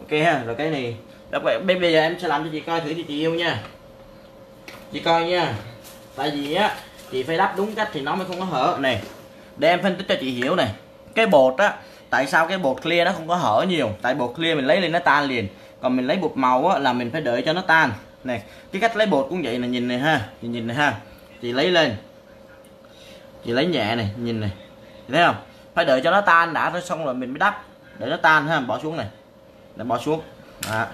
ok ha, rồi cái này. Đặc vậy. bây giờ em sẽ làm cho chị coi thử cho chị yêu nha. Chị coi nha. Tại vì á, chị phải đắp đúng cách thì nó mới không có hở. Này, để em phân tích cho chị hiểu này. Cái bột á, tại sao cái bột clear nó không có hở nhiều? Tại bột clear mình lấy lên nó tan liền. Còn mình lấy bột màu á, là mình phải đợi cho nó tan. Này, cái cách lấy bột cũng vậy là nhìn này ha chị nhìn này ha. Chị lấy lên. Chị lấy nhẹ này, nhìn này. Thấy không? Phải đợi cho nó tan đã, rồi xong rồi mình mới đắp. Để nó tan ha, bỏ xuống này để bỏ xuống. Đó.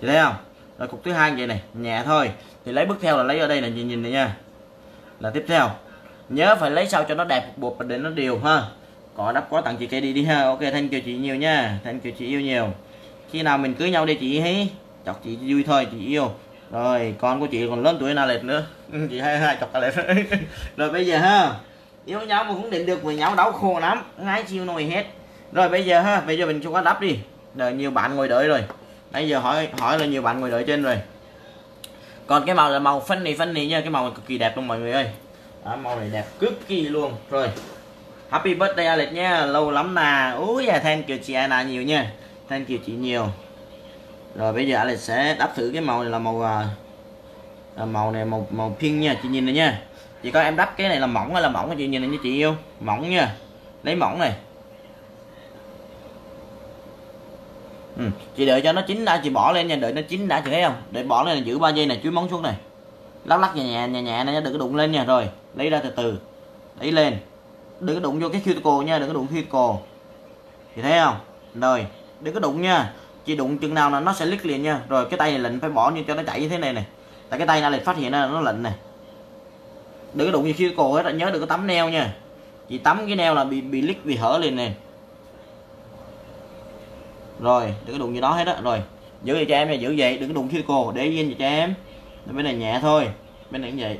chị thấy không? Rồi cục thứ hai vậy này, nhẹ thôi. Thì lấy bước theo là lấy ở đây là nhìn nhìn này nha. Là tiếp theo. Nhớ phải lấy sao cho nó đẹp bột để nó đều ha. Có đắp có tặng chị cây đi đi ha. Ok thanh kiều chị nhiều nha. Thanh kiều chị yêu nhiều. Khi nào mình cưới nhau đi chị ấy chọc chị vui thôi, chị yêu. Rồi, con của chị còn lớn tuổi na lệch nữa. Chị hai hai chọc lệch rồi bây giờ ha. Yêu nhau mà cũng định được với nhau đau khổ lắm. Ngay chiều nồi hết rồi bây giờ ha bây giờ mình cho con đắp đi. Rồi nhiều bạn ngồi đợi rồi. Bây giờ hỏi hỏi là nhiều bạn ngồi đợi trên rồi. Còn cái màu là màu phân này phân này nha cái màu này cực kỳ đẹp luôn mọi người ơi. Đó, màu này đẹp cực kỳ luôn. Rồi happy birthday Alex nha lâu lắm nà úi à thank you chị Anna nhiều nha. Thank you chị nhiều. Rồi bây giờ Alex sẽ đắp thử cái màu này là màu à, là màu này màu màu pink nha chị nhìn này nha. Chị coi em đắp cái này là mỏng hay là mỏng chị nhìn này nha chị yêu. Mỏng nha. Lấy mỏng này. Ừ. chị đợi cho nó chín đã, chị bỏ lên nha, đợi nó chín đã, chị thấy không? Để bỏ lên là giữ ba giây này, chuối món xuống này. Lắc lắc nhẹ nhẹ nhẹ nhẹ này đừng có đụng lên nha. Rồi, lấy ra từ từ. Lấy lên. Đừng có đụng vô cái cuticle nha, đừng có đụng cuticle chị thấy không? Rồi, đừng có đụng nha. Chị đụng chừng nào là nó sẽ lít liền nha. Rồi, cái tay này lệnh phải bỏ như cho nó chảy như thế này này tại cái tay này phát hiện ra nó lệnh này đừng có đụng như cuticle hết nhớ đừng có tắm neo nha. Chị tắm cái neo là bị bị lít bị hở liền này rồi đừng có đụng gì đó hết á. Rồi giữ vậy cho em này giữ vậy đừng có đụng cuticle để yên vậy cho em. Bên này nhẹ thôi. Bên này cũng vậy.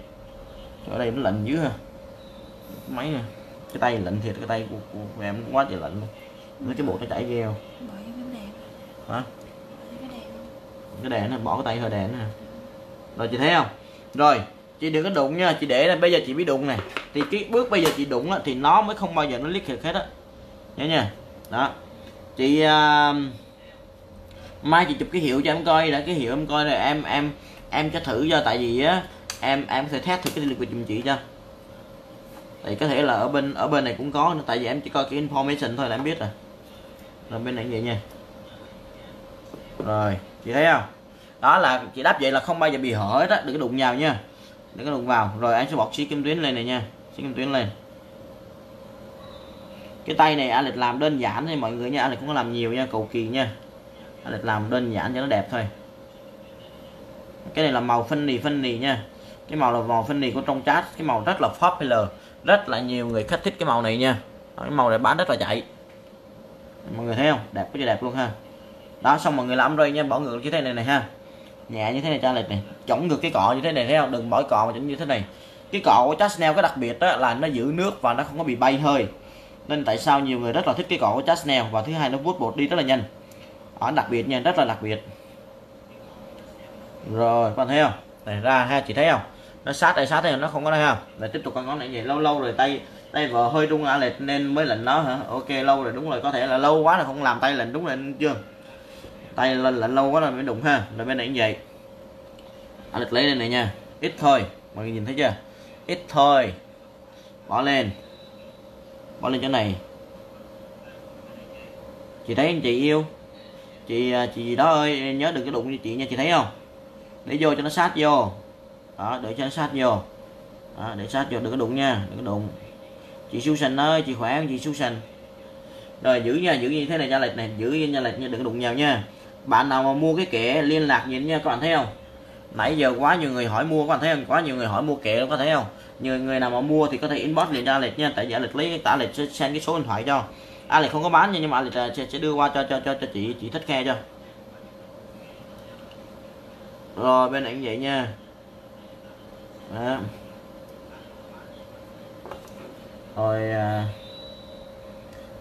Ở đây nó lạnh dữ ha. Máy nè cái tay lạnh thiệt cái tay của, của, của em quá trời lạnh luôn. Nó cái bộ nó chảy gheo. Hả? Cái đèn nó bỏ cái tay hơi đèn nè rồi chị thấy không? Rồi chị đừng có đụng nha chị để này bây giờ chị biết đụng này. Thì cái bước bây giờ chị đụng á, thì nó mới không bao giờ nó liếc được hết á. Nhớ nha. Đó chị uh, mai chị chụp cái hiệu cho em coi đã cái hiệu em coi rồi em em em cho thử cho tại vì á em em có thể test thử cái liquid giùm chị cho. Thì có thể là ở bên ở bên này cũng có nữa tại vì em chỉ coi cái information thôi là em biết rồi. Rồi bên này vậy nha. Rồi chị thấy không? Đó là chị đáp vậy là không bao giờ bị hở đó đừng có đụng vào nha. Đừng có đụng vào. Rồi anh sẽ bọt xí kim tuyến lên này nha xí kim tuyến lên cái tay này Alex làm đơn giản thôi, mọi người nha. Alex cũng có làm nhiều nha, cầu kỳ nha. Alex làm đơn giản cho nó đẹp thôi. Cái này là màu phân nì phân nì nha. Cái màu là màu phân nì của trong chat. Cái màu rất là popular, rất là nhiều người khách thích cái màu này nha. Cái màu này bán rất là chạy. Mọi người thấy không? Đẹp cái đẹp luôn ha. Đó, xong mọi người làm rồi nha, bỏ ngược như thế này này ha. Nhẹ như thế này cho lệch này. Chống ngược cái cọ như thế này, thấy không? Đừng bỏ cọ mà chống như thế này. Cái cọ của Chasnel cái đặc biệt đó là nó giữ nước và nó không có bị bay hơi nên tại sao nhiều người rất là thích cái cổ của Chasnel và thứ hai nó vuốt bột đi rất là nhanh? Ở đặc biệt nha, rất là đặc biệt. Rồi con thấy không? Này, ra ha, chị thấy không? Nó sát đây sát đây, nó không có đây ha. Để tiếp tục con ngón này vậy lâu lâu rồi tay tay vợ hơi rung à, ngã lệch nên mới lệnh nó hả? Ok, lâu rồi, đúng rồi, có thể là lâu quá là không làm tay lệnh, đúng rồi chưa? Tay lên lệnh lâu quá là mới đụng ha. Rồi bên này như vậy. À, anh lịch lấy lên này nha. Ít thôi, mọi người nhìn thấy chưa? Ít thôi. Bỏ lên bỏ lên chỗ này. Chị thấy anh chị yêu. Chị à, chị đó ơi nhớ đừng có đụng như chị nha chị thấy không? Để vô cho nó sát vô. Đó để cho nó sát vô. Đó, để sát vô đừng có đụng nha đừng có đụng. Chị Susan ơi chị khỏe không chị Susan rồi giữ nha giữ như thế này nha lệch này giữ nha lệch nha đừng có đụng nhau nha. Bạn nào mà mua cái kệ liên lạc nhìn nha các bạn thấy không? Nãy giờ quá nhiều người hỏi mua các bạn thấy không? Quá nhiều người hỏi mua kệ có thấy không? Người người nào mà mua thì có thể inbox liền cho lịch nha. Tại vì lịch lấy tả lịch sẽ send cái số điện thoại cho. Alex không có bán nha nhưng mà Alex ờ, sẽ, sẽ đưa qua cho cho cho cho chị chị thích khe cho. Rồi bên này cũng vậy nha. Đó. rồi à,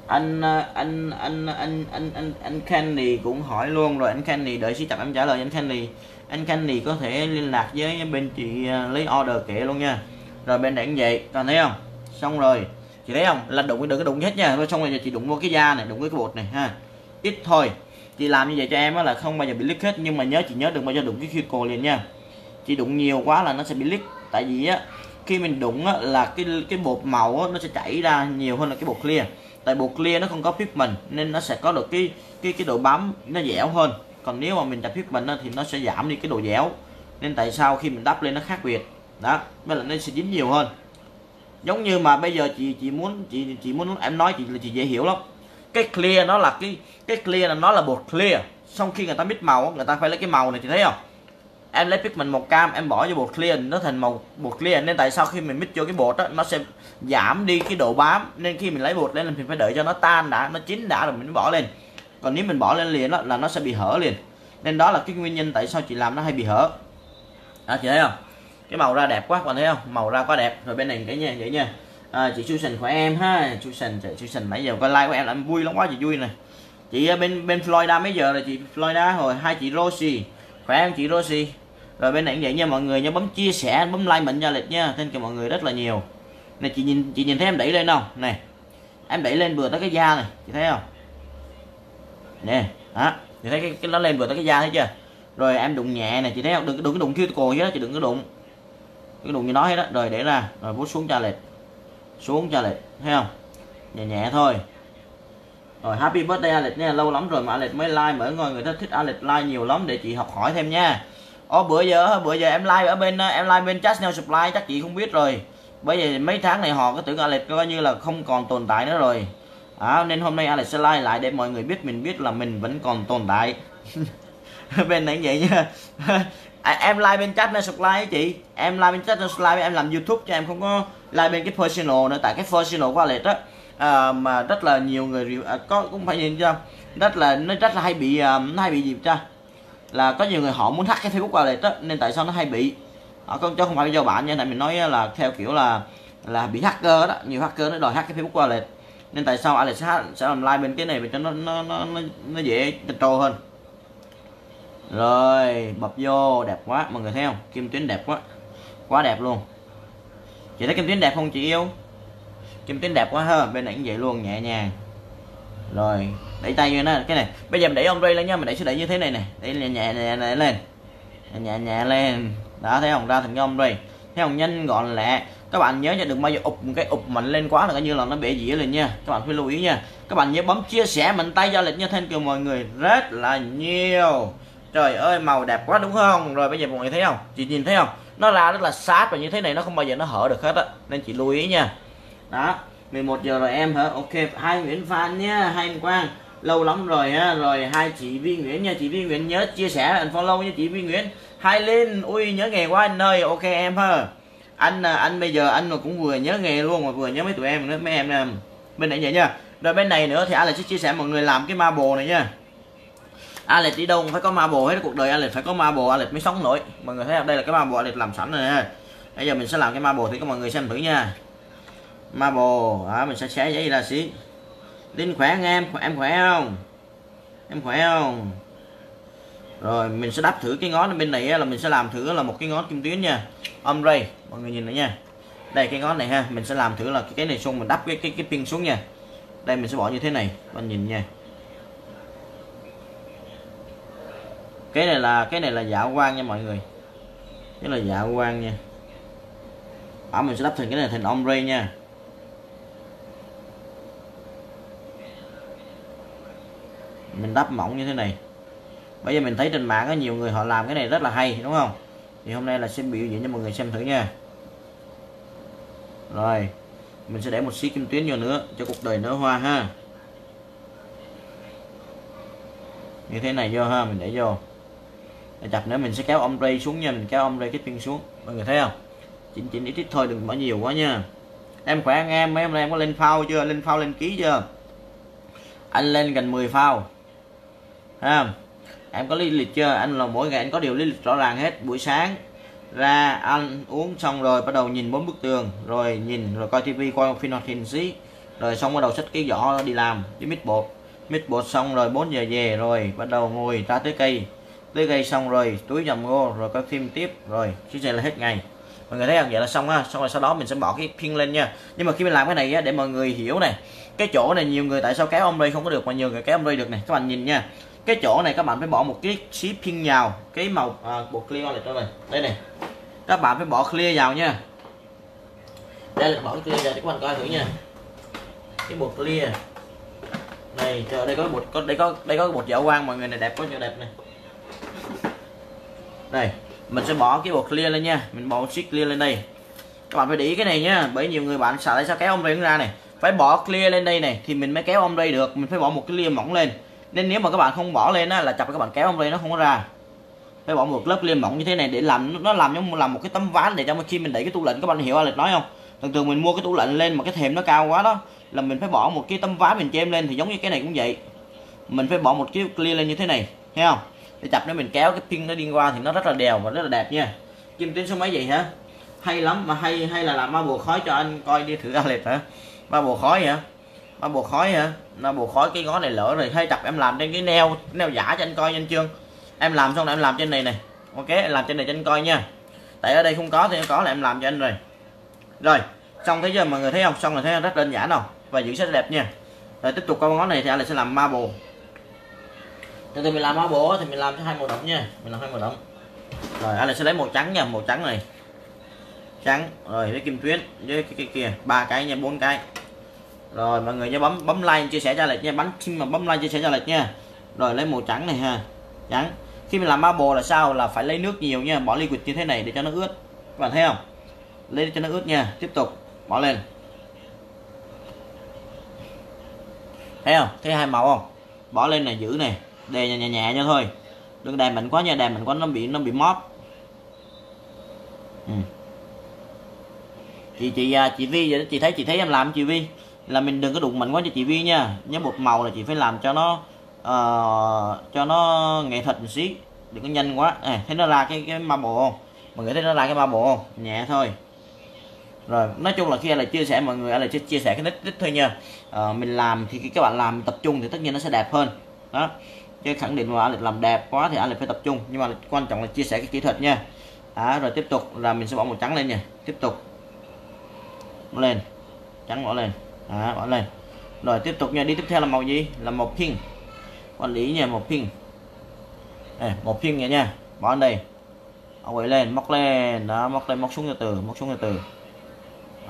anh anh anh anh anh anh anh Kenny cũng hỏi luôn rồi. Anh Kenny đợi xin chậm em trả lời anh Kenny anh Kenny có thể liên lạc với bên chị lấy order kệ luôn nha rồi bên này cũng vậy còn thấy không? Xong rồi chị thấy không? Là đụng đừng có đụng hết nha. Xong rồi chị đụng vô cái da này đụng cái bột này ha. Ít thôi chị làm như vậy cho em á là không bao giờ bị lít hết. Nhưng mà nhớ chị nhớ đừng bao giờ đụng cái cuticle liền nha. Chị đụng nhiều quá là nó sẽ bị lít, tại vì á khi mình đụng á, là cái cái bột màu á, nó sẽ chảy ra nhiều hơn là cái bột clear. Tại bột clear nó không có pigment nên nó sẽ có được cái cái cái độ bám nó dẻo hơn. Còn nếu mà mình chặt pigment á, thì nó sẽ giảm đi cái độ dẻo. Nên tại sao khi mình đắp lên nó khác biệt? Đó, với là nó sẽ dính nhiều hơn. Giống như mà bây giờ chị chị muốn, chị chị muốn em nói chị là chị dễ hiểu lắm. Cái clear nó là cái cái clear là nó là bột clear. Xong khi người ta mix màu người ta phải lấy cái màu này, chị thấy không? Em lấy pigment màu cam, em bỏ vô bột clear, nó thành màu bột clear. Nên tại sao khi mình mix vô cái bột đó nó sẽ giảm đi cái độ bám. Nên khi mình lấy bột lên là mình phải đợi cho nó tan đã, nó chín đã rồi mình bỏ lên. Còn nếu mình bỏ lên liền đó là nó sẽ bị hở liền. Nên đó là cái nguyên nhân tại sao chị làm nó hay bị hở. Đó, chị thấy không? Cái màu ra đẹp quá bạn thấy không? Màu ra quá đẹp. Rồi bên này cái nha vậy nha. À, chị Susan của em ha. Susan chị Susan nãy giờ coi like của em là em vui lắm quá chị vui này chị à, bên bên Florida mấy giờ rồi chị? Florida rồi hai chị Rosie. Khỏe em chị Rosie? Rồi bên này cũng vậy nha mọi người nhớ bấm chia sẻ bấm like mình cho lịch nha. Thank you mọi người rất là nhiều. Này chị nhìn chị nhìn thấy em đẩy lên không? Này em đẩy lên vừa tới cái da này chị thấy không? Nè đó chị thấy cái, cái nó lên vừa tới cái da thấy chưa? Rồi em đụng nhẹ này chị thấy không? Đừng đừng cái đụng cuticle chứ đó chị đừng có đụng cái đụng như nói hết đó rồi để ra rồi bút xuống tra lệch. Xuống tra lệch thấy không? Nhẹ nhẹ thôi. Rồi happy birthday Alex nha lâu lắm rồi mà Alex mới like mở ngồi người ta thích Alex like nhiều lắm để chị học hỏi thêm nha. Ồ bữa giờ bữa giờ em like ở bên em like bên chat Supply chắc chị không biết rồi. Bởi vì mấy tháng này họ có tưởng Alex coi như là không còn tồn tại nữa rồi. À, nên hôm nay Alex sẽ like lại để mọi người biết mình biết là mình vẫn còn tồn tại. Bên này vậy nha à, em like bên chat nên Supply chị. Em like bên chat nên Supply em làm YouTube cho em không có like bên cái personal nữa tại cái personal qua Alex á à, mà rất là nhiều người à, có cũng phải nhìn cho rất là nó rất là hay bị à, nó hay bị gì cho là có nhiều người họ muốn hack cái Facebook qua lại đó nên tại sao nó hay bị? Họ không cho không phải do bạn nha tại mình nói là theo kiểu là là bị hacker đó. Nhiều hacker nó đòi hack cái Facebook qua lại nên tại sao Alex sẽ, sẽ làm like bên cái này để cho nó nó nó nó, nó dễ trâu hơn rồi bập vô đẹp quá. Mọi người thấy không? Kim tuyến đẹp quá. Quá đẹp luôn. Chị thấy kim tuyến đẹp không chị yêu? Kim tuyến đẹp quá ha. Bên này cũng vậy luôn nhẹ nhàng. Rồi đẩy tay vô nó. Cái này bây giờ mình đẩy ông ray lên nha. Mình đẩy sẽ đẩy như thế này này đẩy nhẹ nhẹ nhẹ, nhẹ lên. Nhẹ nhẹ lên. Đã thấy không? Ra thành cái ông ray. Thấy không? Nhanh gọn lẹ. Các bạn nhớ nha đừng bao giờ ụp một cái ụp mạnh lên quá là coi như là nó bể dĩa lên nha. Các bạn phải lưu ý nha. Các bạn nhớ bấm chia sẻ mạnh tay giao lịch nha. Thêm kêu mọi người rất là nhiều trời ơi, màu đẹp quá đúng không? Rồi bây giờ mọi người thấy không? Chị nhìn thấy không? Nó ra rất là sát và như thế này nó không bao giờ nó hở được hết á. Nên chị lưu ý nha. Đó 11 giờ rồi em hả? Ok, hai Nguyễn Phan nhé hai anh Quang. Lâu lắm rồi ha, rồi hai chị Vi Nguyễn nha. Chị Vi Nguyễn nhớ chia sẻ anh follow nha chị Vi Nguyễn. Hai lên ui, nhớ nghề quá anh ơi. Ok em ha. Anh à, anh bây giờ anh cũng vừa nhớ nghề luôn mà vừa nhớ mấy tụi em nữa. Mấy em nè bên này vậy nha. Rồi bên này nữa thì anh lại sẽ chia sẻ mọi người làm cái ma bồ này nha. Alex đi đâu cũng phải có ma bồ hết cuộc đời Alex phải có ma bồ Alex mới sống nổi. Mọi người thấy không? Đây là cái ma bồ Alex làm sẵn rồi nè. Bây giờ mình sẽ làm cái ma bồ thì các mọi người xem thử nha. Marble đó, mình sẽ xé giấy ra xí. Linh khỏe nghe em em khỏe không? Em khỏe không? Rồi mình sẽ đắp thử cái ngón bên này là mình sẽ làm thử là một cái ngón kim tuyến nha. Âm ray mọi người nhìn này nha. Đây cái ngón này ha mình sẽ làm thử là cái này xong mình đắp cái cái cái pin xuống nha. Đây mình sẽ bỏ như thế này bạn nhìn nha. Cái này là cái này là dạ quang nha mọi người. Cái là dạ quang nha. Bảo mình sẽ đắp thành cái này thành ombre nha. Mình đắp mỏng như thế này. Bây giờ mình thấy trên mạng có nhiều người họ làm cái này rất là hay, đúng không? Thì hôm nay là sẽ biểu diễn cho mọi người xem thử nha. Rồi, mình sẽ để một xí kim tuyến vô nữa cho cuộc đời nở hoa ha. Như thế này vô ha, mình để vô để chặt nữa, mình sẽ kéo ông ray xuống nha, mình kéo ông ray cái pin xuống. Mọi người thấy không? Chỉnh chỉnh ít ít thôi, đừng bỏ nhiều quá nha. Em khỏe anh em? Mấy hôm nay em có lên phao chưa? Lên phao lên ký chưa? Anh lên gần 10 phao. Ha em có lý lịch chưa? Anh là mỗi ngày anh có điều lý lịch rõ ràng hết. Buổi sáng ra, ăn uống xong rồi bắt đầu nhìn bốn bức tường, rồi nhìn, rồi coi tivi, coi phim hoạt hình xí. Rồi xong bắt đầu xách cái giỏ đi làm đi mít bột. Mít bột xong rồi 4 giờ về rồi bắt đầu ngồi ra tới cây tới cây xong rồi túi dầm ngô rồi có phim tiếp rồi chứ này là hết ngày. Mọi người thấy không? Vậy là xong ha. Xong rồi sau đó mình sẽ bỏ cái pin lên nha. Nhưng mà khi mình làm cái này á, để mọi người hiểu này cái chỗ này nhiều người tại sao kéo ông đây không có được mà nhiều người kéo ông đây được này. Các bạn nhìn nha. Cái chỗ này các bạn phải bỏ một cái xí pin vào cái màu à, bột clear này cho này đây này. Các bạn phải bỏ clear vào nha. Đây là bỏ cái clear vào để các bạn coi thử nha. Cái bột clear này chờ đây có bột có đây có đây có bột dạo quang mọi người này đẹp có nhiều đẹp này đây, mình sẽ bỏ cái bột clear lên nha. Mình bỏ chiếc clear lên đây. Các bạn phải để ý cái này nhá, bởi nhiều người bạn sợ tại sao kéo ông ray ra này. Phải bỏ clear lên đây này thì mình mới kéo ông ray được. Mình phải bỏ một cái clear mỏng lên. Nên nếu mà các bạn không bỏ lên á, là chập các bạn kéo ông ray nó không có ra. Phải bỏ một lớp clear mỏng như thế này để làm, nó làm giống làm một cái tấm ván để cho khi mình đẩy cái tủ lạnh, các bạn hiểu lịch nói không? Thường thường mình mua cái tủ lạnh lên mà cái thềm nó cao quá đó, là mình phải bỏ một cái tấm ván mình chêm lên thì giống như cái này cũng vậy. Mình phải bỏ một cái clear lên như thế này, thấy không? Để chập nó mình kéo cái pin nó đi qua thì nó rất là đều và rất là đẹp nha. Kim tuyến số mấy vậy hả? Hay lắm, mà hay hay là làm ba bùa khói cho anh coi đi thử Alex hả? Ba bùa khói hả? Ba bùa khói hả? Ba bùa khói cái ngón này lỡ rồi hay tập em làm trên cái neo cái neo giả cho anh coi anh chương em làm xong là em làm trên này này ok, em làm trên này cho anh coi nha. Tại ở đây không có thì có là em làm cho anh rồi. Rồi, xong thế giờ mọi người thấy không? Xong rồi thấy rất đơn giản đâu và giữ rất đẹp nha. Rồi tiếp tục con ngón này thì anh lại sẽ làm marble từ từ mình làm marble thì mình làm cho hai màu đồng nha. Mình làm hai màu đồng rồi anh này sẽ lấy màu trắng nha màu trắng này. Trắng rồi với kim tuyến với cái, cái kia. Ba cái nha bốn cái. Rồi mọi người nhớ bấm bấm like chia sẻ cho lệch nha. Bấm khi mà bấm like chia sẻ cho lệch nha. Rồi lấy màu trắng này ha. Trắng. Khi mình làm marble là sao? Là phải lấy nước nhiều nha bỏ liquid như thế này để cho nó ướt. Các bạn thấy không? Lấy cho nó ướt nha. Tiếp tục bỏ lên. Thấy không? Thấy hai màu không? Bỏ lên này giữ này đề nhẹ nhẹ nhẹ cho thôi. Đừng đè mạnh quá nha đè mạnh quá nó bị nó bị móp. Ừ. chị chị à, chị Vi vậy chị thấy chị thấy em làm chị Vi. Là mình đừng có đụng mạnh quá cho chị Vi nha. Nhớ một màu là chị phải làm cho nó uh, cho nó nghệ thuật một xí đừng có nhanh quá. À, thấy nó ra cái cái ma bộ không? Mọi người thấy nó ra cái ma bộ không? Nhẹ thôi. Rồi nói chung là khi là chia sẻ mọi người là chia, chia sẻ cái nick, nick thôi nha. À, mình làm thì khi các bạn làm tập trung thì tất nhiên nó sẽ đẹp hơn. Đó chứ khẳng định mà lịch làm đẹp quá thì anh phải tập trung. Nhưng mà quan trọng là chia sẻ cái kỹ thuật nha. Đó, rồi tiếp tục là mình sẽ bỏ màu trắng lên nha. Tiếp tục. Bỏ lên. Trắng bỏ lên. Đó, bỏ lên. Rồi tiếp tục nha đi tiếp theo là màu gì? Là màu pink. Quản lý nha màu pink. Đây, màu pink nha nha. Bỏ lên đây. Ở quay lên móc lên. Đó móc lên móc xuống cho từ móc xuống cho từ.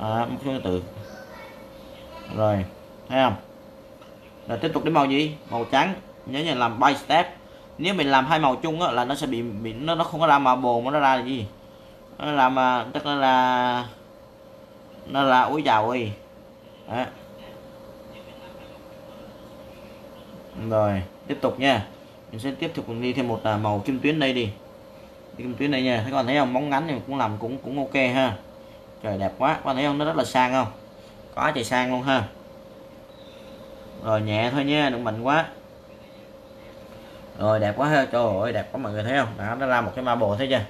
À, móc xuống cho từ. Rồi thấy không? Rồi tiếp tục đến màu gì? Màu trắng nhớ nha làm by step. Nếu mình làm hai màu chung á, là nó sẽ bị bị nó nó không có ra màu bồ mà nó ra là gì? Nó làm mà tức là là nó là úi dào ơi rồi tiếp tục nha. Mình sẽ tiếp tục đi thêm một à, màu kim tuyến đây đi. Kim tuyến đây nha. Thấy các bạn thấy không? Móng ngắn thì cũng làm cũng cũng ok ha. Trời đẹp quá. Các bạn thấy không? Nó rất là sang không? Có trời sang luôn ha. Rồi nhẹ thôi nha. Đừng mạnh quá rồi đẹp quá ha. Trời ơi đẹp quá mọi người thấy không? Đó nó ra một cái ma bồ thấy chưa?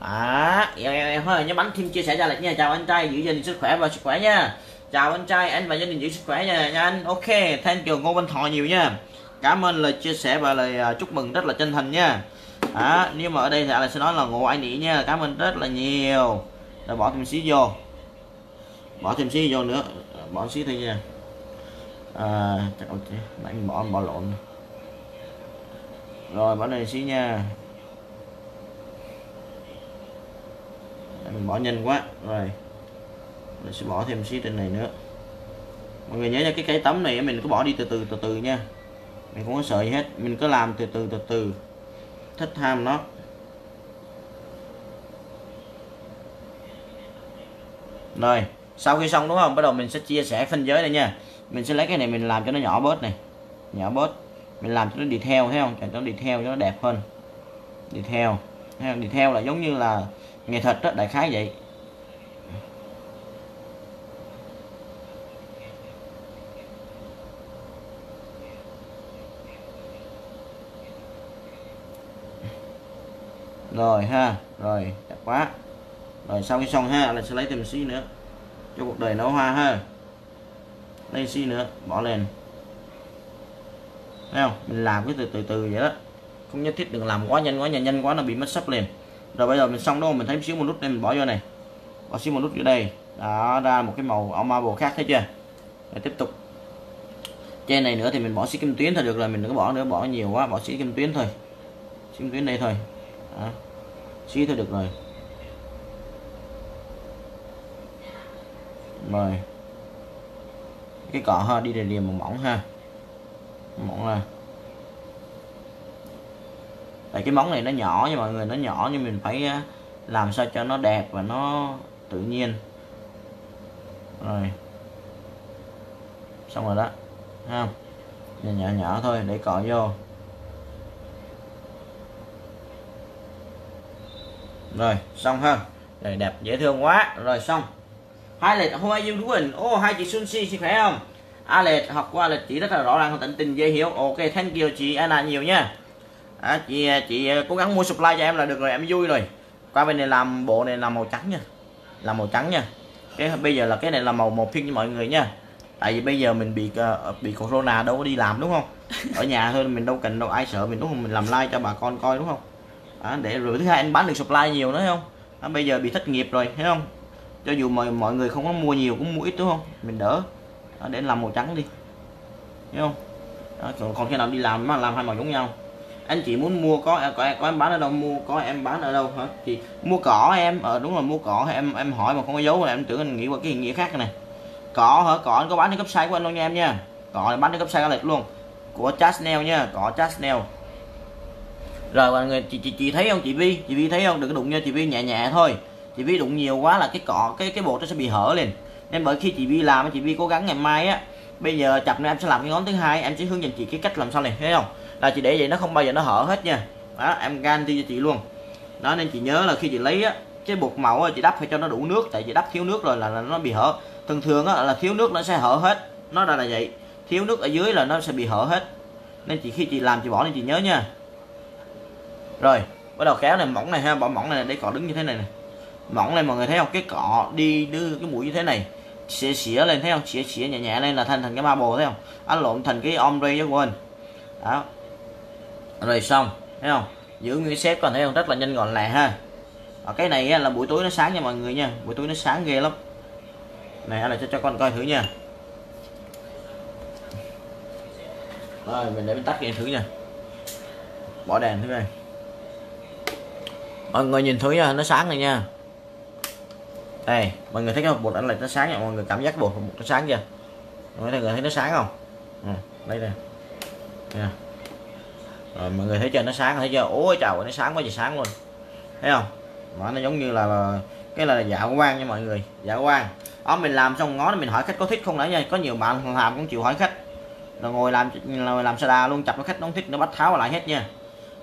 À em em hơi nhớ bánh thêm chia sẻ ra lại nha. Chào anh trai giữ gìn sức khỏe và sức khỏe nha. Chào anh trai anh và gia đình giữ sức khỏe nha. Nha anh ok thank you ngô văn thọ nhiều nha. Cảm ơn lời chia sẻ và lời à, chúc mừng rất là chân thành nha. À, nếu mà ở đây thì anh sẽ nói là ngộ anh nỉ nha. Cảm ơn rất là nhiều. Rồi bỏ thêm xí vô. Bỏ thêm xí vô nữa. Bỏ xí thôi nha. À, chắc ok nãy bỏ bỏ lộn rồi, bỏ này xí nha. Mình bỏ nhanh quá. Rồi, mình sẽ bỏ thêm xí trên này nữa. Mọi người nhớ nha, cái cái tấm này mình cứ bỏ đi từ từ từ từ nha. Mình không có sợ gì hết. Mình cứ làm từ từ từ từ. Thích ham nó. Rồi, sau khi xong đúng không? Bắt đầu mình sẽ chia sẻ phân giới đây nha. Mình sẽ lấy cái này mình làm cho nó nhỏ bớt này. Nhỏ bớt mình làm cho nó đi theo, thấy không? Cho nó đi theo cho nó đẹp hơn. Đi theo đi theo là giống như là nghệ thuật đó, đại khái vậy. Rồi ha, rồi, đẹp quá. Rồi sau khi xong ha là sẽ lấy thêm xí nữa cho cuộc đời nó hoa ha. Lấy xí nữa, bỏ lên thấy không? Mình làm cái từ từ từ vậy đó. Không nhất thiết đừng làm quá nhanh quá nhanh nhanh quá nó bị mất sắp liền. Rồi bây giờ mình xong đó mình thấy một xíu một nút đây mình bỏ vô này. Bỏ xíu một nút vô đây. Đó, ra một cái màu ở marble khác thấy chưa? Rồi tiếp tục. Trên này nữa thì mình bỏ xí kim tuyến thôi, được rồi, mình đừng có bỏ nữa, bỏ nhiều quá, bỏ xí kim tuyến thôi. Xí kim tuyến đây thôi. Đó. xí thôi được rồi. Rồi. Cái cọ ha, đi đều một mỏng ha mỏng ra tại cái móng này nó nhỏ nha mọi người, nó nhỏ nhưng mình phải làm sao cho nó đẹp và nó tự nhiên. Rồi. Xong rồi đó ha nhỏ nhỏ nhỏ thôi, để cọ vô. Rồi, xong ha. Rồi đẹp, dễ thương quá. Rồi, xong. Hai lệch how are you mình ô, hai chị Xuân Si chị khỏe không? Alex học qua lịch chị rất là rõ ràng tận tình dễ hiểu. Ok thank you chị Anna nhiều nha. À, chị chị à, cố gắng mua supply cho em là được rồi em vui rồi. Qua bên này làm bộ này là màu trắng nha. Là màu trắng nha. Cái bây giờ là cái này là màu một phiên cho mọi người nha. Tại vì bây giờ mình bị uh, bị corona đâu có đi làm đúng không? Ở nhà thôi mình đâu cần đâu ai sợ mình đúng không? Mình làm like cho bà con coi đúng không? À, để rồi thứ hai anh bán được supply nhiều nữa không? À, bây giờ bị thất nghiệp rồi thấy không? Cho dù mọi mọi người không có mua nhiều cũng mua ít đúng không? Mình đỡ đó, để làm màu trắng đi. Hiểu không? Đó, còn, còn khi nào đi làm mà làm hai màu giống nhau. Anh chị muốn mua có có, có em bán ở đâu mua có em bán ở đâu hả? Thì mua cỏ em ờ, đúng là mua cỏ em em hỏi mà không có dấu là em tưởng anh nghĩ qua cái nghĩa khác này. Cỏ hả? Cỏ anh có bán trên cấp size của anh luôn nha em nha. Cỏ bán trên cấp size lệch luôn. Của Chasnel nha cỏ Chasnel. Rồi mọi người chị, chị chị thấy không? Chị Vi chị Vi thấy không? Đừng có đụng nha chị Vi nhẹ nhẹ thôi. Chị Vi đụng nhiều quá là cái cỏ cái cái bột nó sẽ bị hở lên nên bởi khi chị Vi làm chị Vi cố gắng ngày mai á bây giờ chập này em sẽ làm cái ngón thứ hai em sẽ hướng dẫn chị cái cách làm sao này thấy không? Là chị để vậy nó không bao giờ nó hở hết nha. Đó em gan cho chị luôn. Đó nên chị nhớ là khi chị lấy á cái bột màu á chị đắp phải cho nó đủ nước tại chị đắp thiếu nước rồi là, là nó bị hở. Thường thường á, là thiếu nước nó sẽ hở hết. Nó ra là vậy thiếu nước ở dưới là nó sẽ bị hở hết. Nên chị khi chị làm chị bỏ nên chị nhớ nha. Rồi bắt đầu kéo này mỏng này ha bỏ mỏng này để cọ đứng như thế này này mỏng này mọi người thấy không? Cái cọ đi đưa cái mũi như thế này xỉa xỉa lên, thấy không? Xỉa xỉa nhẹ nhẹ lên là thành thành cái ba bồ, thấy không? Anh lộn thành cái ombre cho quên. Đó. Rồi xong, thấy không? Giữ nguyên xếp còn, thấy không? Rất là nhanh gọn lẹ ha. Ở cái này là buổi tối nó sáng nha mọi người nha. Buổi tối nó sáng ghê lắm. Này anh là cho cho con coi thử nha. Rồi, mình để mình tắt điện thử nha. Bỏ đèn thử này mọi người nhìn thử nha, nó sáng này nha đây mọi người thấy cái bột anh là nó sáng nha mọi người cảm giác bột bột nó sáng chưa? Mọi người thấy nó sáng không? Ừ, đây nè. Rồi mọi người thấy chưa? Nó sáng thấy chưa? Ôi trời nó sáng quá gì sáng luôn. Thấy không? Mà nó giống như là, là cái là dạ quang nha mọi người. Dạ quang. Đó mình làm xong ngó mình hỏi khách có thích không đã nha có nhiều bạn làm cũng chịu hỏi khách. Là ngồi làm ngồi làm đà luôn chập nó khách nó thích nó bắt tháo lại hết nha.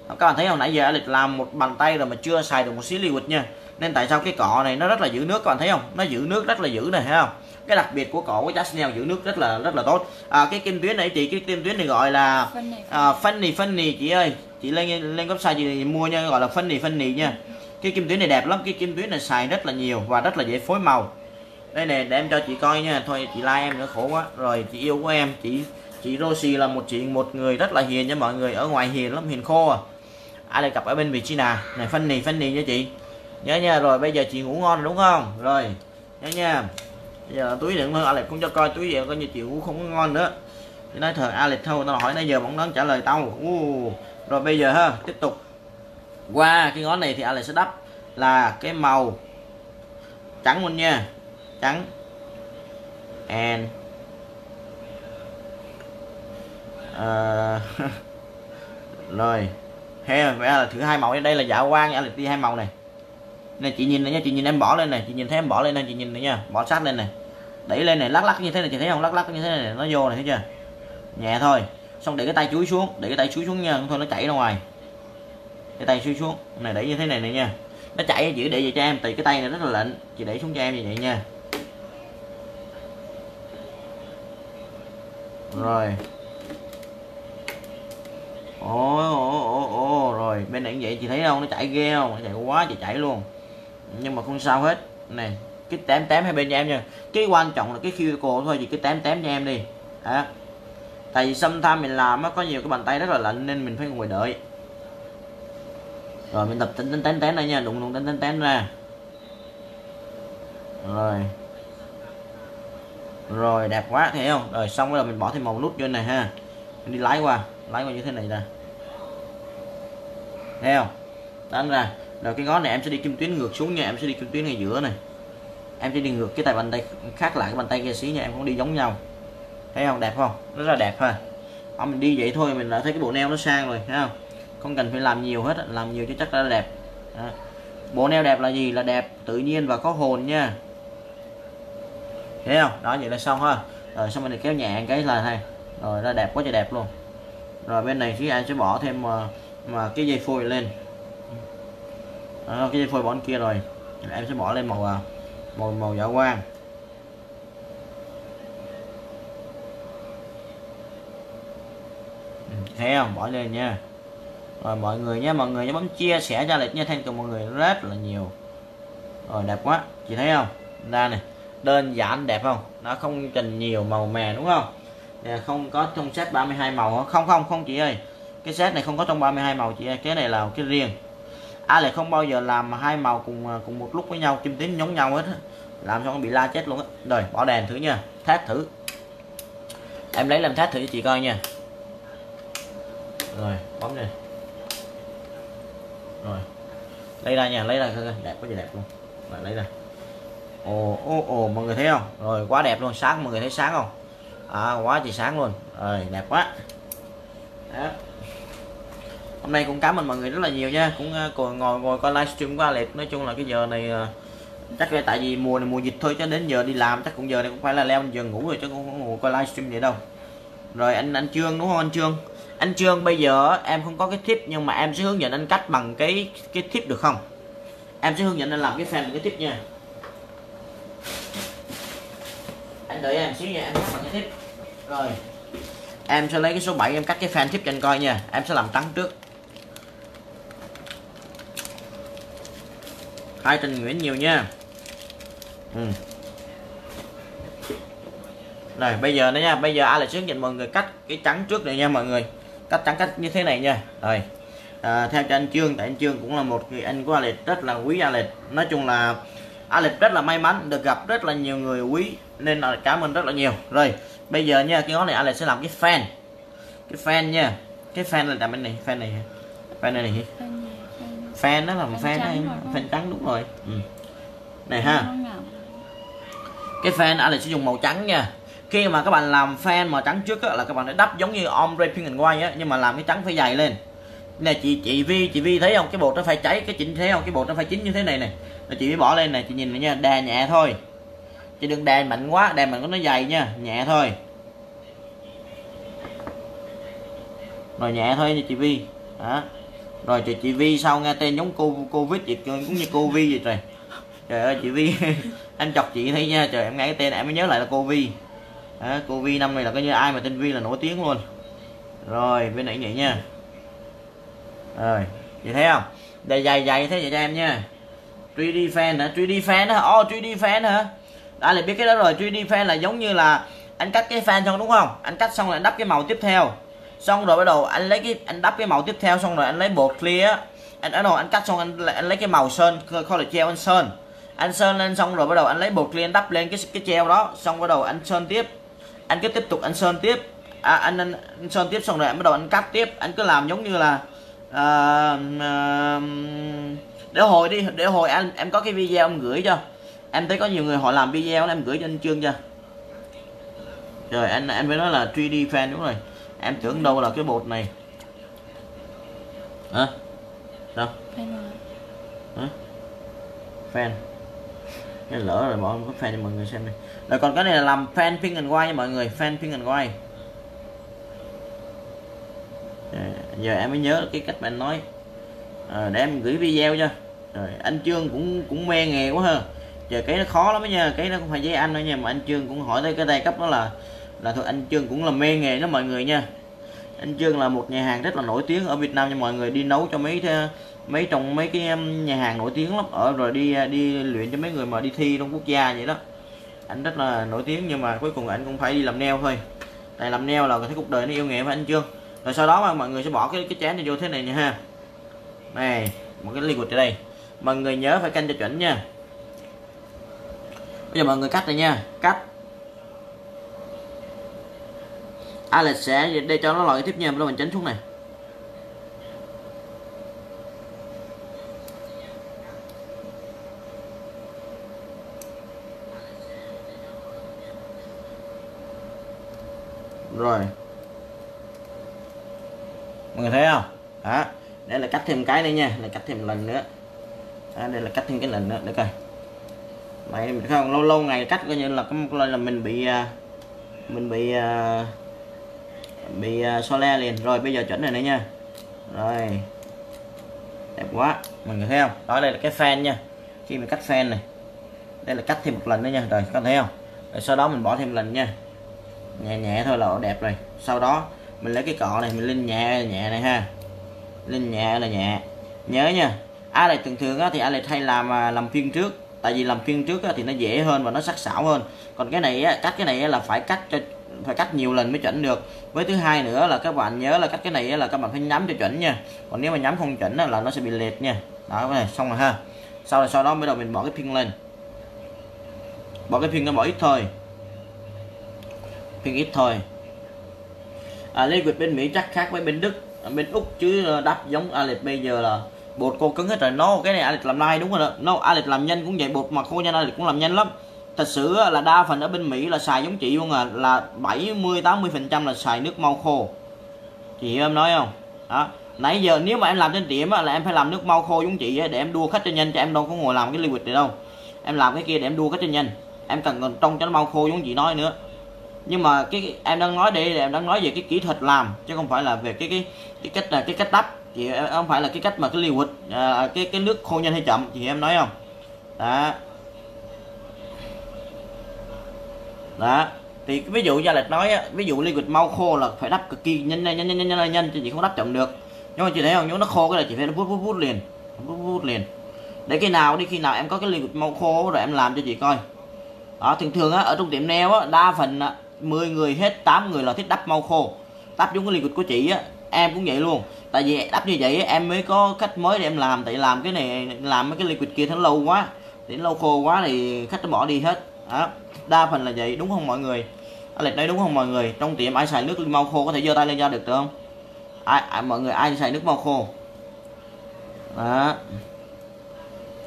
Các bạn thấy không? Nãy giờ lịch làm một bàn tay rồi mà chưa xài được một xí liquid nha nên tại sao cái cọ này nó rất là giữ nước các bạn thấy không? Nó giữ nước rất là giữ này thấy không? Cái đặc biệt của cọ của Chanel giữ nước rất là rất là tốt. À, cái kim tuyến này chị cái kim tuyến này gọi là à, funny funny chị ơi. Chị lên lên website chị mua nha gọi là funny funny nha. Cái kim tuyến này đẹp lắm cái kim tuyến này xài rất là nhiều và rất là dễ phối màu. Đây nè để em cho chị coi nha. Thôi chị like em nữa khổ quá. Rồi chị yêu của em chị chị Rosie là một chị một người rất là hiền nha mọi người ở ngoài hiền lắm hiền khô à. Ai lại cặp ở bên vị trí nào này phân nì nha chị nhớ nha rồi bây giờ chị ngủ ngon đúng không? Rồi nhớ nha. Bây giờ túi đựng a Alex cũng cho coi túi vậy coi như chị ngủ không có ngon nữa. Chị nói thờ Alex thôi tao hỏi nãy giờ bóng nó trả lời tao. Uh. rồi bây giờ ha tiếp tục. Qua cái ngón này thì Alex sẽ đắp là cái màu trắng luôn nha. Trắng. And. Uh, rồi. He vẽ là thử hai màu đây là dạ quang nha đi hai màu này này, chị nhìn này nha, chị nhìn em bỏ lên này, chị nhìn thấy em bỏ lên này, chị nhìn này nha, bỏ sát lên này. Đẩy lên này, lắc lắc như thế này, chị thấy không? Lắc lắc như thế này nó vô này, thấy chưa? Nhẹ thôi. Xong để cái tay chuối xuống, để cái tay chuối xuống nha, không thôi nó chảy ra ngoài. Cái tay chuối xuống, này đẩy như thế này này nha. Nó chảy giữ để vậy cho em, tại cái tay này rất là lạnh. Chị đẩy xuống cho em như vậy nha. Rồi. Ồ ồ ồ ồ rồi. Bên này như vậy, chị thấy không? Nó chảy ghê không? Nó chạy quá, chị chảy luôn nhưng mà không sao hết. Này, cái tém tém hai bên cho em nha. Cái quan trọng là cái cuticle thôi thì cái tém tém cho em đi. À. tại vì tham mình làm á, có nhiều cái bàn tay rất là lạnh nên mình phải ngồi đợi. Rồi, mình tập tính tính tén tén đây nha. Đụng đụng tén tén tén ra. Rồi. Rồi, đẹp quá, thấy không? Rồi, xong rồi mình bỏ thêm màu nút vô này ha. Mình đi lái qua. Lái qua như thế này nè thấy không? Đánh ra rồi cái gót này em sẽ đi kim tuyến ngược xuống nha em sẽ đi kim tuyến ngay giữa này. Em sẽ đi ngược cái tay bàn tay khác lại cái bàn tay kia xí nha em không đi giống nhau. Thấy không? Đẹp không? Rất là đẹp ha. Ông mình đi vậy thôi mình đã thấy cái bộ neo nó sang rồi thấy không? Không cần phải làm nhiều hết làm nhiều cho chắc là đẹp. Đó. bộ neo đẹp là gì? Là đẹp tự nhiên và có hồn nha. Thấy không? Đó vậy là xong ha. Rồi xong mình kéo nhẹ cái là này rồi nó đẹp quá trời đẹp luôn. Rồi bên này thì anh sẽ bỏ thêm mà, mà cái dây phôi lên đó, cái dây phôi bỏ kia rồi. Em sẽ bỏ lên màu à, màu màu dạ quang. Ừ, thấy không? Bỏ lên nha. Rồi mọi người nhé mọi người nhớ bấm chia sẻ cho lịch nha thêm cho mọi người rất là nhiều. Rồi đẹp quá. Chị thấy không? Ra này đơn giản đẹp không? Nó không trình nhiều màu mè đúng không? Không có trong set 32 màu không không không chị ơi. Cái set này không có trong 32 màu chị ơi. Cái này là cái riêng ai lại không bao giờ làm hai màu cùng à, cùng một lúc với nhau kim tím giống nhau hết làm xong bị la chết luôn á. Rồi bỏ đèn thử nha. Thét thử. Em lấy làm thét thử cho chị coi nha. Rồi bấm đi. Rồi. Lấy ra nha lấy ra đẹp quá trời đẹp luôn. Rồi lấy ra. Ồ ồ ồ mọi người thấy không? Rồi quá đẹp luôn. Sáng mọi người thấy sáng không? À, quá thì sáng luôn. Rồi đẹp quá. Đẹp hôm nay cũng cảm ơn mọi người rất là nhiều nha. Cũng uh, còn ngồi ngồi coi livestream qua liệt nói chung là cái giờ này uh, chắc là tại vì mùa này mùa dịch thôi cho đến giờ đi làm chắc cũng giờ này cũng phải là leo giờ ngủ rồi chứ cũng không ngủ coi livestream vậy đâu. Rồi anh anh trương đúng không anh trương? Anh trương bây giờ em không có cái tip nhưng mà em sẽ hướng dẫn anh cách bằng cái cái tip được không? Em sẽ hướng dẫn anh làm cái fan cái tip nha. Anh đợi em xíu nha em cắt bằng cái tip. Rồi em sẽ lấy cái số 7 em cắt cái fan tip cho anh coi nha. Em sẽ làm trắng trước. Hai Trần nguyễn nhiều nha. Ừ. rồi bây giờ nữa nha bây giờ ai là hướng dẫn mọi người cắt cái trắng trước này nha mọi người. Cắt trắng cách như thế này nha. Rồi. À, theo cho anh trương tại anh trương cũng là một người anh của Alex rất là quý Alex. Nói chung là Alex rất là may mắn được gặp rất là nhiều người quý nên là cảm ơn rất là nhiều. Rồi bây giờ nha cái ngón này Alex sẽ làm cái fan. Cái fan nha. Cái fan là làm bên này fan này fan này này fan đó là một fan đó em. fan trắng đúng rồi. Ừ. này ha. cái fan Alex sẽ dùng màu trắng nha. Khi mà các bạn làm fan màu trắng trước á, là các bạn sẽ đắp giống như ombre pink and white á nhưng mà làm cái trắng phải dày lên. Nè chị chị vi chị vi thấy không? Cái bột nó phải cháy cái chị thấy không? Cái bột nó phải chín như thế này này là chị mới bỏ lên này chị nhìn này nha đè nhẹ thôi. Chị đừng đè mạnh quá đè mạnh có nó dày nha nhẹ thôi. Rồi nhẹ thôi nha chị vi. Đó rồi chị, chị vi sau nghe tên giống cô covid vậy? Cũng như cô vi vậy trời. Trời ơi chị vi anh chọc chị thấy nha trời em nghe cái tên em mới nhớ lại là cô vi. À, cô vi năm này là coi như ai mà tên vi là nổi tiếng luôn. Rồi bên này vậy nha. Rồi chị thấy không? Đây dày dày thế vậy cho em nha. 3D fan hả? 3D fan hả? Oh 3D fan hả? Đã là biết cái đó rồi 3D fan là giống như là anh cắt cái fan xong đúng không? Anh cắt xong là anh đắp cái màu tiếp theo xong rồi bắt đầu anh lấy cái anh đắp cái màu tiếp theo xong rồi anh lấy bột clear anh bắt đầu anh cắt xong anh anh lấy cái màu sơn color treo anh sơn. Anh sơn lên xong rồi bắt đầu anh lấy bột clear đắp lên cái cái treo đó. Xong bắt đầu anh sơn tiếp. Anh cứ tiếp tục anh sơn tiếp. À, anh, anh, anh sơn tiếp xong rồi anh bắt đầu anh cắt tiếp. Anh cứ làm giống như là uh, uh, để hồi đi để hồi anh em có cái video em gửi cho. Em thấy có nhiều người họ làm video em gửi cho anh trương cho. Rồi anh anh mới nói là 3D fan đúng rồi em tưởng đâu là cái bột này. Hả? Sao? Hả? Fan cái lỡ rồi bỏ cái fan cho mọi người xem này. Rồi còn cái này là làm fan pink and white nha mọi người fan pink and white. Giờ em mới nhớ cái cách mà anh nói. À, để em gửi video cho. Rồi anh trương cũng cũng mê nghề quá ha. Giờ cái nó khó lắm nha cái nó không phải với anh đâu nha mà anh trương cũng hỏi tới cái tay cấp đó là là thôi, anh trương cũng là mê nghề đó mọi người nha. Anh trương là một nhà hàng rất là nổi tiếng ở việt nam cho mọi người. Đi nấu cho mấy ờ, mấy trong mấy cái nhà hàng nổi tiếng lắm. Ở rồi đi ờ, đi luyện cho mấy người mà đi thi trong quốc gia vậy đó. Anh rất là nổi tiếng nhưng mà cuối cùng anh cũng phải đi làm neo thôi. Tại làm neo là thấy cuộc đời nó yêu nghề với anh trương. Rồi sau đó mà mọi người sẽ bỏ cái cái chén này vô thế này nha ha. Này, một cái liquid ở đây. Mọi người nhớ phải canh cho chuẩn nha. Bây giờ mọi người cắt này nha. Cắt. Alex sẽ để cho nó loại tiếp nha rồi mình tránh xuống này. Rồi. Mọi người thấy không? Đó. Đây là cắt thêm cái đây nha là cắt thêm lần nữa. Đó, đây là cắt thêm cái lần nữa để coi. Này không? Lâu lâu ngày cắt coi như là có là mình bị à, mình bị à, bị à, so le liền. Rồi bây giờ chuẩn này nữa nha. Rồi. Đẹp quá. Mọi người thấy không? Đó đây là cái fan nha. Khi mình cắt fan này. Đây là cắt thêm một lần nữa nha. Rồi có thấy không? Rồi sau đó mình bỏ thêm lần nha. Nhẹ nhẹ thôi là đẹp rồi. Sau đó mình lấy cái cọ này mình lên nhẹ nhẹ này ha. Lên nhẹ là nhẹ. Nhớ nha. Ai lại thường thường á, thì ai lại hay làm à, làm phiên trước. Tại vì làm phiên trước á, thì nó dễ hơn và nó sắc sảo hơn. Còn cái này á, cắt cái này á, là phải cắt cho phải cắt nhiều lần mới chuẩn được. Với thứ hai nữa là các bạn nhớ là cắt cái này là các bạn phải nhắm cho chuẩn nha. Còn nếu mà nhắm không chuẩn là nó sẽ bị lệch nha. Đó này xong rồi ha. Sau là sau đó bắt đầu mình bỏ cái pin lên. Bỏ cái pin nó bỏ ít thôi. Pin ít thôi. À, liquid bên Mỹ chắc khác với bên Đức. À, bên Úc chứ ờ, đắp giống Alex bây giờ là bột cô cứng hết rồi. Nó cái này Alex làm lai đúng rồi đó. Nó Alex làm nhanh cũng vậy bột mà khô nhanh Alex cũng làm nhanh lắm thật sự là đa phần ở bên Mỹ là xài giống chị luôn à là 70 80 phần trăm là xài nước mau khô. Chị em nói không? Đó. Nãy giờ nếu mà em làm trên tiệm là em phải làm nước mau khô giống chị để em đua khách cho nhanh cho em đâu có ngồi làm cái liquid này đâu. Em làm cái kia để em đua khách cho nhanh. Em cần còn trong cho nó mau khô giống chị nói nữa. Nhưng mà cái em đang nói đây là em đang nói về cái kỹ thuật làm chứ không phải là về cái cái cái cách là cái cách đắp chị không phải là cái cách mà cái liquid à, cái cái nước khô nhanh hay chậm chị em nói không? Đó. Đó. Thì ví dụ gia lịch nói ví dụ liquid mau khô là phải đắp cực kỳ nhanh nhanh nhanh nhanh nhanh, nhanh chứ chị không đắp chậm được. Nhưng mà chị thấy không? Nếu nó khô cái là chị phải vút vút vút liền. Vút vút liền. Để khi nào đi khi nào em có cái liquid mau khô rồi em làm cho chị coi. Đó thường thường á ở trong tiệm nail á đa phần á, 10 người hết 8 người là thích đắp mau khô. Đắp giống cái liquid của chị á em cũng vậy luôn. Tại vì đắp như vậy em mới có cách mới để em làm. Tại làm cái này làm mấy cái liquid kia nó lâu quá. Thì lâu khô quá thì khách nó bỏ đi hết. Đó đa phần là vậy đúng không mọi người? Anh lịch đúng không mọi người? Trong tiệm ai xài nước mau khô có thể giơ tay lên ra được được không? Ai, ai mọi người ai xài nước mau khô? Đó.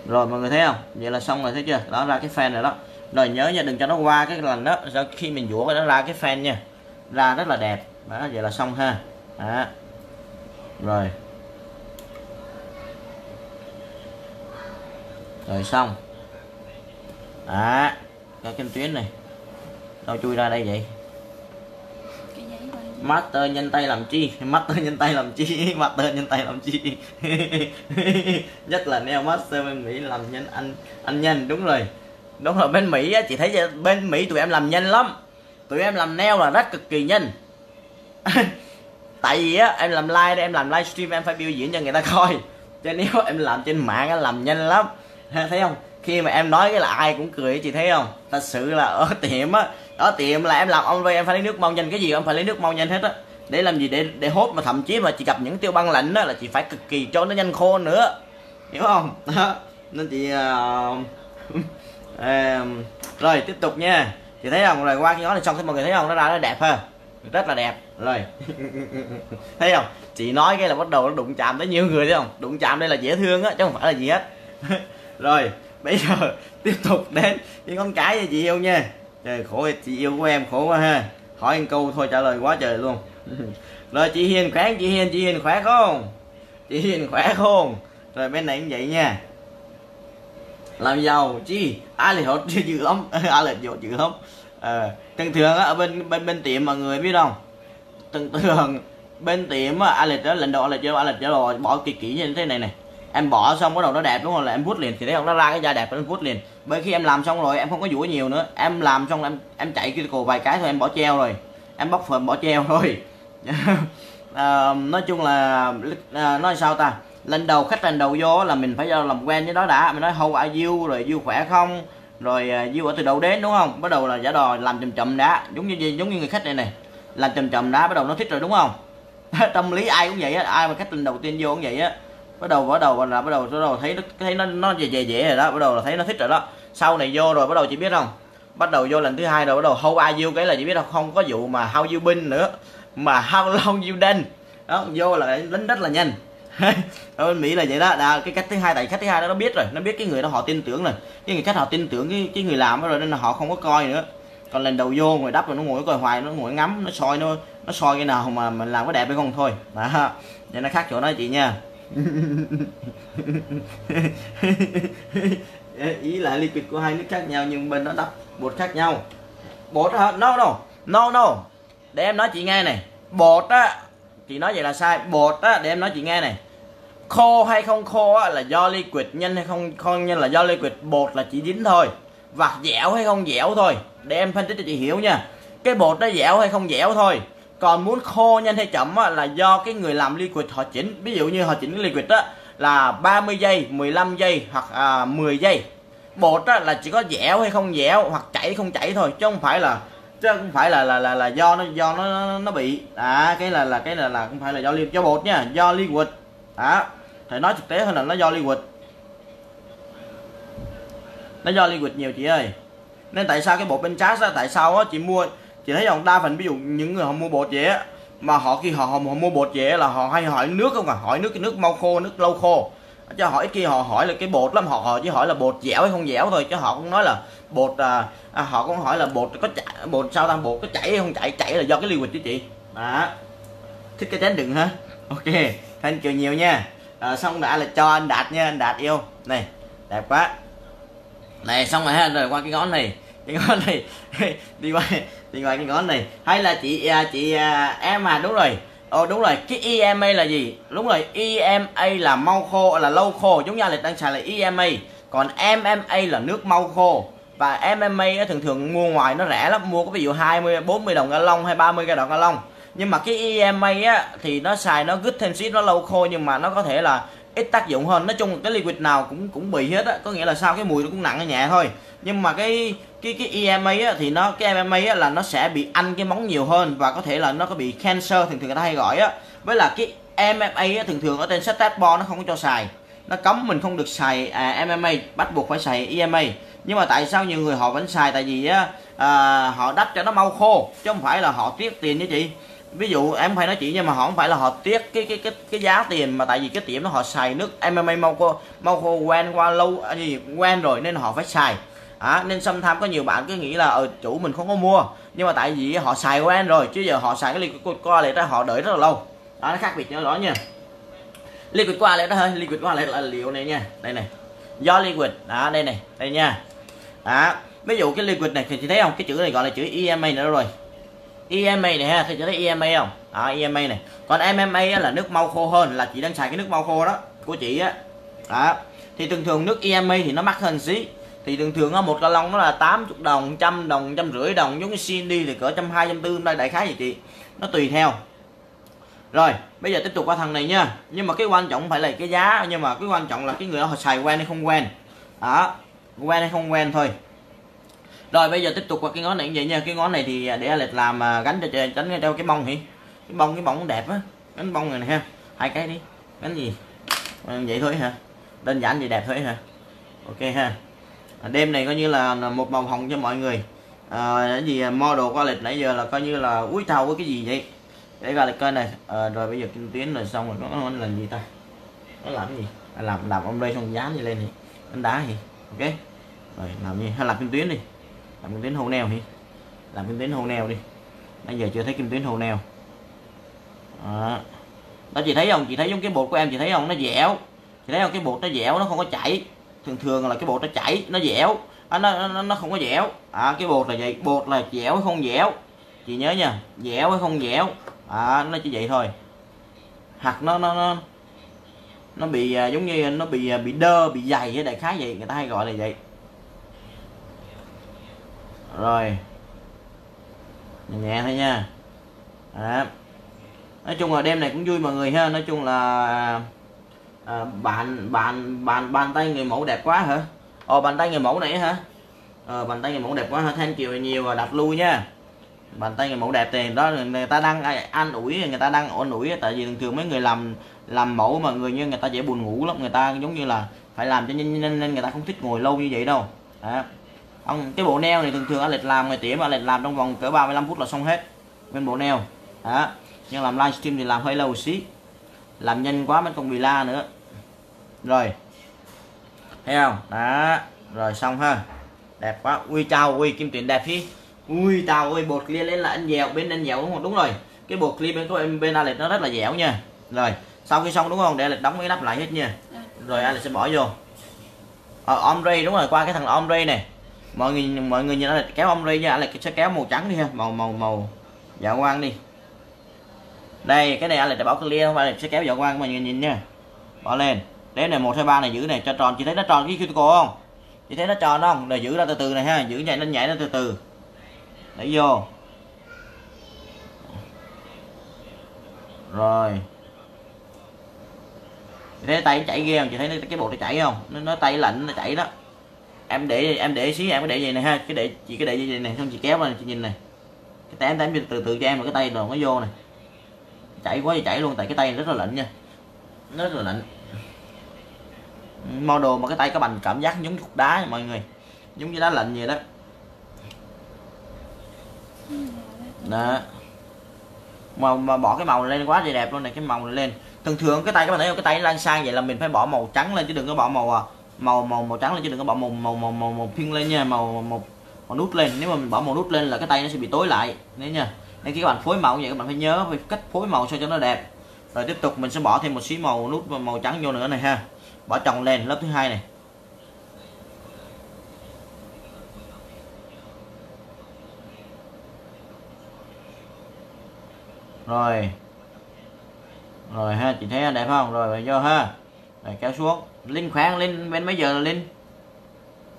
Rồi mọi người thấy không? Vậy là xong rồi thấy chưa? Đó ra cái fan rồi đó. Rồi nhớ nha đừng cho nó qua cái lần đó sau khi mình dũa nó ra cái fan nha. Ra rất là đẹp. Đó vậy là xong ha. Đó. rồi. Rồi xong. Đó cái kinh tuyến này. Đâu chui ra đây vậy? Master nhanh tay làm chi? Master nhanh tay làm chi? Master nhanh tay làm chi? Nhất là neo master bên mỹ làm nhanh anh anh nhanh đúng rồi. Đúng rồi bên mỹ á chị thấy bên mỹ tụi em làm nhanh lắm. Tụi em làm neo là rất cực kỳ nhanh. Tại vì á em làm like đây em làm livestream em phải biểu diễn cho người ta coi. Cho nếu em làm trên mạng á làm nhanh lắm. Thấy không khi mà em nói cái là ai cũng cười chị thấy không? Thật sự là ở tiệm á ở tiệm là em làm ông vay em phải lấy nước mau nhanh. Cái gì em phải lấy nước mau nhanh hết á? Để làm gì? Để để hốt mà thậm chí mà chị gặp những tiêu băng lạnh đó là chị phải cực kỳ cho nó nhanh khô nữa. Hiểu không? Đó. nên chị uh, uh, rồi tiếp tục nha. Chị thấy không? Rồi qua cái đó này xong thì mọi người thấy không? Nó ra nó đẹp ha? Rất là đẹp. Rồi. Thấy không? Chị nói cái là bắt đầu nó đụng chạm tới nhiều người thấy không? Đụng chạm đây là dễ thương á chứ không phải là gì hết. Rồi bây giờ tiếp tục đến những con cái cho chị yêu nha. Trời khổ chị yêu của em khổ quá ha. Hỏi anh câu thôi trả lời quá trời luôn. Rồi chị hiền khỏe chị hiền chị hiền khỏe không? Chị hiền khỏe không? Rồi bên này cũng vậy nha. Làm giàu chi? Ai lại hốt dữ lắm ai lại dốt dữ lắm à, thường thường á ở bên bên bên tiệm mọi người biết không? Thường thường bên tiệm á ai lại đó lần đầu ai lại chơi ai lại cho bỏ kỳ kỹ như thế này này em bỏ xong bắt đầu nó đẹp đúng không? Là em vuốt liền thì thấy không? Nó ra cái da đẹp em vuốt liền. Bởi khi em làm xong rồi em không có dũa nhiều nữa. Em làm xong em em chạy cái cổ vài cái thôi em bỏ treo rồi. Em bóc phần bỏ treo thôi. À, nói chung là à, nói sao ta? Lần đầu khách lần đầu vô là mình phải làm quen với nó đã. Mình nói hầu à, are you rồi you khỏe không? Rồi ờ, you ở từ đầu đến đúng không? Bắt đầu là giả đò làm chậm chậm đã. Giống như giống như người khách này này làm chậm chậm đã bắt đầu nó thích rồi đúng không? Tâm lý ai cũng vậy á. Ai mà khách lần đầu tiên vô cũng vậy á bắt đầu bắt đầu, là bắt đầu bắt đầu thấy nó thấy nó nó dễ dễ dễ rồi đó, bắt đầu là thấy nó thích rồi đó. Sau này vô rồi bắt đầu chị biết không? Bắt đầu vô lần thứ hai rồi bắt đầu, how are you? Cái là chị biết không không có vụ mà how you been? nữa. Mà how long you done đó, vô là đánh rất là nhanh. Ở bên Mỹ là vậy đó. Là cái cách thứ hai, tại cách thứ hai đó nó biết rồi. Nó biết cái người đó họ tin tưởng rồi. Cái người khách họ tin tưởng cái cái người làm đó rồi nên là họ không có coi nữa. Còn lần đầu vô ngồi đắp rồi nó ngồi coi hoài, nó ngồi ngắm, nó soi, nó nó soi cái nào mà mình làm có đẹp hay không thôi. Đó. Nên nó khác chỗ đó chị nha. ý là liquid của hai nước khác nhau nhưng bên nó đắp bột khác nhau. Bột hả no no no no. Để em nói chị nghe này. Bột á chị nói vậy là sai. Bột á để em nói chị nghe này. Khô hay không khô á, là do liquid nhanh hay không không nhanh là do liquid. Bột là chỉ dính thôi. Vặt dẻo hay không dẻo thôi. Để em phân tích cho chị hiểu nha. Cái bột nó dẻo hay không dẻo thôi còn muốn khô nhanh hay chậm á, là do cái người làm liquid họ chỉnh. Ví dụ như họ chỉnh cái liquid á là 30 giây 15 giây hoặc à, 10 giây. Bột á, là chỉ có dẻo hay không dẻo hoặc chảy không chảy thôi chứ không phải là chứ không phải là là là, là do nó do nó nó bị. À cái là là cái là là không phải là do liên do bột nha do liquid. À thì nói thực tế hơn là nó do liquid. Nó do liquid nhiều chị ơi. Nên tại sao cái bột bên chát á tại sao á chị mua chị thấy không đa phần ví dụ những người họ mua bột vậy á mà họ khi họ, họ, họ mua bột vậy là họ hay hỏi nước không à? Hỏi nước cái nước mau khô nước lâu khô. Cho hỏi kia họ hỏi là cái bột lắm họ, họ chỉ hỏi là bột dẻo hay không dẻo thôi chứ họ cũng nói là bột à, à, họ cũng hỏi là bột có chảy, bột sao ta bột có chảy hay không chảy? Chảy là do cái liquid chứ chị. Đó. Thích cái chén đừng hả? Ok anh you nhiều nha. À, xong đã là cho anh đạt nha anh đạt yêu. Này đẹp quá. Này xong rồi ha rồi qua cái ngón này cái ngón này đi qua đi qua cái ngón này hay là chị à, chị à, em à đúng rồi Ồ đúng rồi, cái EMA là gì? Đúng rồi, EMA là mau khô là lâu khô, chúng ta lịch đang xài là EMA. Còn MMA là nước mau khô. Và MMA thường thường mua ngoài nó rẻ lắm, mua có ví dụ 20 40 đồng gallon hay 30 cái đồng gallon. Nhưng mà cái EMA á thì nó xài nó good thêm xíu nó lâu khô nhưng mà nó có thể là ít tác dụng hơn. Nói chung cái liquid nào cũng cũng bị hết á, có nghĩa là sao cái mùi nó cũng nặng hay nhẹ thôi. Nhưng mà cái cái cái EMA á, thì nó cái ema á, là nó sẽ bị ăn cái móng nhiều hơn và có thể là nó có bị cancer thường thường người ta hay gọi á. Với là cái MMA á, thường thường ở trên set bo nó không có cho xài. Nó cấm mình không được xài à, MMA bắt buộc phải xài EMA nhưng mà tại sao nhiều người họ vẫn xài? Tại vì á à, họ đắp cho nó mau khô chứ không phải là họ tiết tiền nha chị ví dụ em phải nói chị nhưng mà họ không phải là họ tiếc cái cái cái cái giá tiền mà tại vì cái tiệm nó họ xài nước MMA mau khô mau khô quen qua lâu à, gì quen rồi nên họ phải xài. À, nên tham có nhiều bạn cứ nghĩ là ở chủ mình không có mua. Nhưng mà tại vì họ xài quen rồi chứ giờ họ xài cái liquid qua lại ra họ đợi rất là lâu. Đó nó khác biệt nhau đó nha. Liquid qua lại đó thôi liquid qua lại là liệu này nha. Đây này. Do liquid. Đó đây này. Đây nha. Đó. Ví dụ cái liquid này thì thấy không? Cái chữ này gọi là chữ EMA nữa rồi. EMA này ha thì chị thấy EMA không? Đó EMA này. Còn MMA là nước mau khô hơn, là chị đang xài cái nước mau khô đó, của chị á. Đó. Thì thường thường nước EMA thì nó mắc hơn xí. Thì thường thường á, một lon nó là 80 đồng, trăm đồng, trăm rưỡi đồng, giống như CND thì cỡ trăm hai, trăm tư đây đại khái vậy chị. Nó tùy theo. Rồi, bây giờ tiếp tục qua thằng này nha. Nhưng mà cái quan trọng phải là cái giá, nhưng mà cái quan trọng là cái người họ xài quen hay không quen. Đó, quen hay không quen thôi rồi bây giờ tiếp tục qua cái ngón này như vậy nha. Cái ngón này thì à, để lịch làm à, gánh gắn cho tránh đeo cái bông hỉ cái bông cái bông đẹp á. Gắn bông này, nè ha. Hai cái đi. Gắn gì? À, vậy thôi hả? Đơn giản gì đẹp thôi hả? Ok ha. Đêm này coi như là một màu hồng cho mọi người. À, cái gì model qua lịch nãy giờ là coi như là úi thầu với cái gì vậy? Để ra lịch coi này à, rồi bây giờ kim tuyến rồi xong rồi nó, nó làm gì ta? Nó làm cái gì? À, làm làm ông đây xong dán gì lên thì đánh đá gì ok. Rồi làm gì? Hay làm kim tuyến đi làm kim tuyến hồ neo đi. Làm kim tuyến hồ neo đi. Bây giờ chưa thấy kim tuyến hồ neo. Đó. đó chị thấy không? Chị thấy giống cái bột của em chị thấy không? Nó dẻo. Chị thấy không? Cái bột nó dẻo nó không có chảy. Thường thường là cái bột nó chảy nó dẻo. À, nó, nó nó không có dẻo. À cái bột là vậy. Bột là dẻo hay không dẻo? Chị nhớ nha. Dẻo hay không dẻo? À nó chỉ vậy thôi. Hạt nó nó nó nó bị à, giống như nó bị à, bị đơ bị dày với đại khái vậy. Người ta hay gọi là vậy rồi. Nhẹ thôi nha. À. nói chung là đêm này cũng vui mọi người ha. Nói chung là à, bạn bàn bàn bàn tay người mẫu đẹp quá hả? Ồ bàn tay người mẫu này hả? Ờ bàn tay người mẫu đẹp quá hả thank you nhiều và đặt lui nha. Bàn tay người mẫu đẹp thì đó người ta đăng an ủi người ta đăng ổn ủi. Tại vì thường thường mấy người làm làm mẫu mà người như người ta dễ buồn ngủ lắm. Người ta giống như là phải làm cho nên, nên, nên người ta không thích ngồi lâu như vậy đâu. Đó ông cái bộ neo này thường thường anh lịch làm người tỉa mà lịch làm trong vòng cỡ 35 phút là xong hết. Bên bộ neo đó. Nhưng làm livestream thì làm hơi lâu xí. Làm nhanh quá mới còn bị la nữa. Rồi. Thấy không? Đó. Rồi xong ha. Đẹp quá. Ui chào ui kim tuyến đẹp phi ui chào ui bột clear lên là anh dẻo bên anh dẻo đúng không? Đúng rồi. Cái bột clear bên của em bên Alex nó rất là dẻo nha. Rồi. Sau khi xong đúng không? Để Alex đóng cái nắp lại hết nha. Rồi Alex sẽ bỏ vô. Ờ, ombre đúng rồi. Qua cái thằng ombre này mọi người mọi người nhìn là kéo ombre nha là sẽ kéo màu trắng đi ha. Màu màu màu dạ quang đi. Đây cái này là để bảo clear không? Phải sẽ kéo dạ quang mọi người nhìn nha. Bỏ lên. Đế này một hai ba này giữ này cho tròn. Chị thấy nó tròn cái cuticle không? Chị thấy nó tròn không? Để giữ ra từ từ này ha giữ nhảy lên nhảy nó từ từ. Để vô. Rồi. Chị thấy tay chảy ghê không? Chị thấy cái bộ nó chảy không? Nó, nó tay lạnh nó chảy đó em để em để xí em có để gì này ha. Cái để chị cái để gì này xong chị kéo lên chị nhìn này cái tay em từ từ cho em mà cái tay đồ nó vô này chảy quá thì chảy luôn tại cái tay rất là lạnh nha. Nó rất là lạnh. Model mà cái tay có bằng cảm giác giống cục đá nha mọi người. Giống như đá lạnh vậy đó. Đó. Mà, mà bỏ cái màu lên quá thì đẹp luôn này cái màu này lên. Thường thường cái tay các bạn thấy không? Cái tay lan sang vậy là mình phải bỏ màu trắng lên chứ đừng có bỏ màu à, màu màu màu trắng lên chứ đừng có bỏ màu màu màu màu, màu pink lên nha màu màu màu nút lên. Nếu mà mình bỏ màu nút lên là cái tay nó sẽ bị tối lại đấy nha. Nên khi các bạn phối màu vậy các bạn phải nhớ phải cách phối màu sao cho nó đẹp. Rồi tiếp tục mình sẽ bỏ thêm một xí màu nút và màu trắng vô nữa này ha. Bỏ chồng lên lớp thứ hai này. Rồi. Rồi ha chị thấy đẹp không? Rồi rồi vô ha rồi kéo xuống. Linh khoan linh, bên mấy giờ là linh?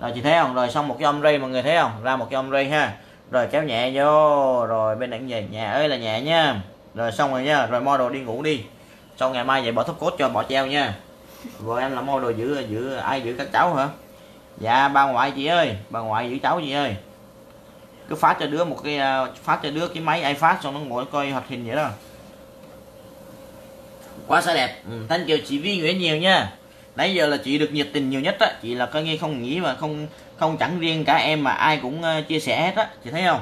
Rồi chị thấy không? Rồi xong một cái âm ray, mọi người thấy không? Ra một cái âm ray ha. Rồi kéo nhẹ vô. Rồi bên đẳng nhẹ nhẹ ơi là nhẹ nha. Rồi xong rồi nha. Rồi model đi ngủ đi. Xong ngày mai vậy bỏ thấp cốt cho bỏ treo nha. Vợ em là model giữ giữ, ai giữ các cháu hả? Dạ bà ngoại chị ơi. Bà ngoại giữ cháu chị ơi. Cứ phát cho đứa một cái à, phát cho đứa cái máy phát xong nó ngồi coi hoạt hình vậy đó quá sẽ đẹp. Ừ, thanh kiều chị vi nguyễn nhiều nha. Nãy giờ là chị được nhiệt tình nhiều nhất á. Chị là coi nghe không nghĩ mà không không chẳng riêng cả em mà ai cũng ờ, chia sẻ hết á. Chị thấy không?